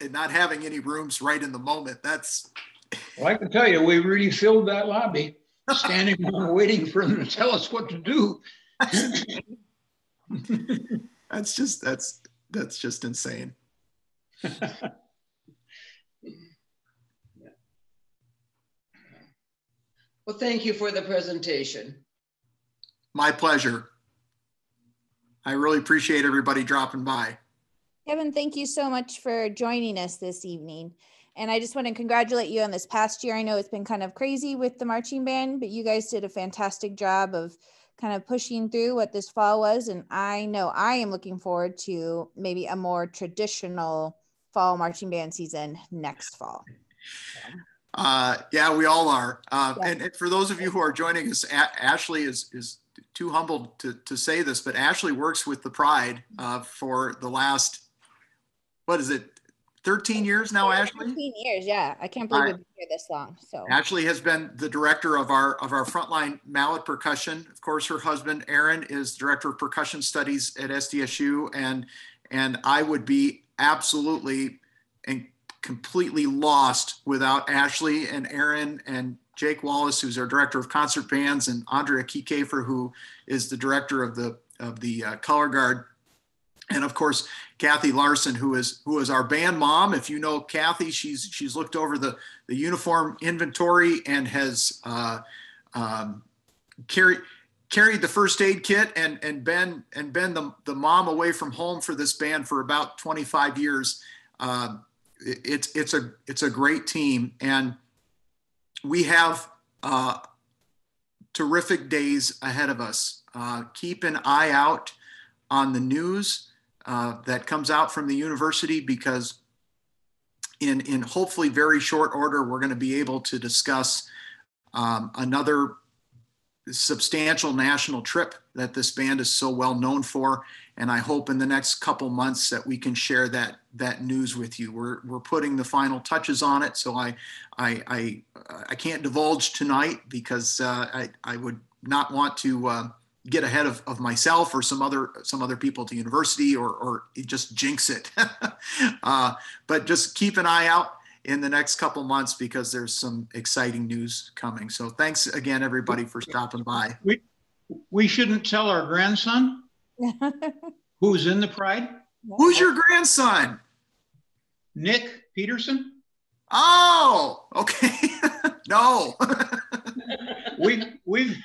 and not having any rooms right in the moment. That's well i can tell you we really filled that lobby standing [laughs] waiting for them to tell us what to do. That's just that's that's just insane Well, thank you for the presentation. My pleasure. I really appreciate everybody dropping by. Kevin, thank you so much for joining us this evening. And I just want to congratulate you on this past year. I know it's been kind of crazy with the marching band, but you guys did a fantastic job of kind of pushing through what this fall was. And I know I am looking forward to maybe a more traditional fall marching band season next fall. Uh, yeah, we all are. Uh, yeah. and, and, for those of you who are joining us, a- Ashley is is too humbled to, to say this, but Ashley works with the Pride uh, for the last, what is it, 13 years now, Ashley? 13 years, yeah. I can't believe we've been here this long. So Ashley has been the director of our of our frontline mallet percussion. Of course, her husband Aaron is director of percussion studies at SDSU, and and I would be absolutely and completely lost without Ashley and Aaron and Jake Wallace, who's our director of concert bands, and Andrea Kiekefer, who is the director of the of the uh, color guard and of course Kathy Larson, who is who is our band mom. If you know Kathy, she's she's looked over the the uniform inventory and has uh, um, carried carried the first aid kit and and been and been the the mom away from home for this band for about 25 years. It, it's it's a it's a great team, and we have uh, terrific days ahead of us. Uh, keep an eye out on the news uh, that comes out from the university because in, in hopefully very short order, we're going to be able to discuss um, another substantial national trip that this band is so well known for. And I hope in the next couple months that we can share that that news with you. We're, we're putting the final touches on it. So I, I, I, I can't divulge tonight because uh, I, I would not want to uh, get ahead of, of myself or some other some other people the university or or just jinx it [laughs] uh, but just keep an eye out in the next couple months because there's some exciting news coming. So thanks again everybody for stopping by. We we shouldn't tell our grandson [laughs] who's in the pride? Who's your grandson? Nick peterson? Oh okay. [laughs] No. [laughs] We've we've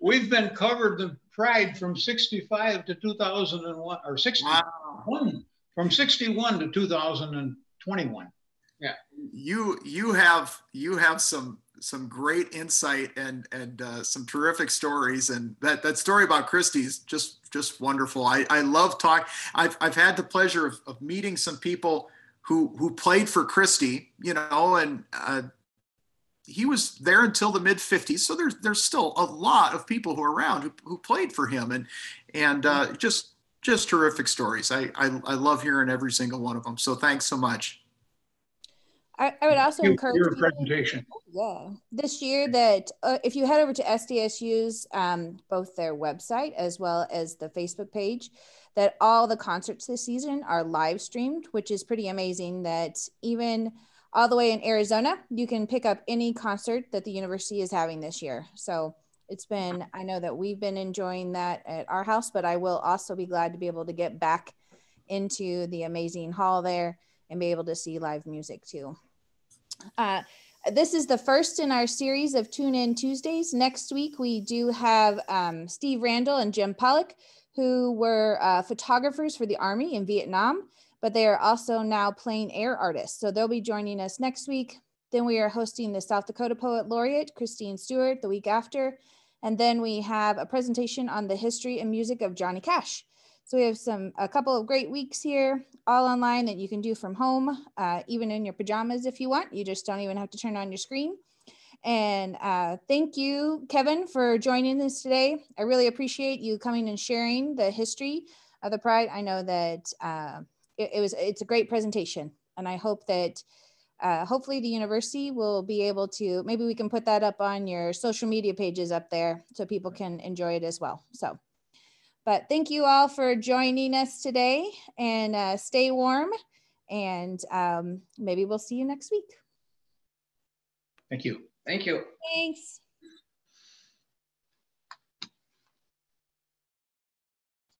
we've been covered the pride from 65 to 2001 or 61 wow. from 61 to 2021 yeah. You you have you have some some great insight and and uh, some terrific stories. And that that story about christy's just just wonderful. I i love talk i've i've had the pleasure of, of meeting some people who who played for christy you know and uh, he was there until the mid 50s so there's there's still a lot of people who are around who, who played for him. And and uh, just just terrific stories. I, I, I love hearing every single one of them. So thanks so much i, I would also encourage your presentation yeah this year that uh, if you head over to sdsu's um, both their website as well as the facebook page that all the concerts this season are live streamed which is pretty amazing that even all the way in Arizona, you can pick up any concert that the university is having this year. So it's been, I know that we've been enjoying that at our house, but I will also be glad to be able to get back into the amazing hall there and be able to see live music too. Uh, this is the first in our series of Tune In Tuesdays. Next week, we do have um, Steve Randall and Jim Pollock, who were uh, photographers for the Army in Vietnam but they are also now plein air artists. So they'll be joining us next week. Then we are hosting the South Dakota Poet Laureate, Christine Stewart, the week after. And then we have a presentation on the history and music of Johnny Cash. So we have some a couple of great weeks here, all online that you can do from home, uh, even in your pajamas if you want. You just don't even have to turn on your screen. And uh, thank you, Kevin, for joining us today. I really appreciate you coming and sharing the history of the Pride. I know that uh, it, it was it's a great presentation, and I hope that uh, hopefully the university will be able to maybe we can put that up on your social media pages up there so people can enjoy it as well. So, but thank you all for joining us today, and uh, stay warm, and um, maybe we'll see you next week. Thank you. Thank you. Thanks.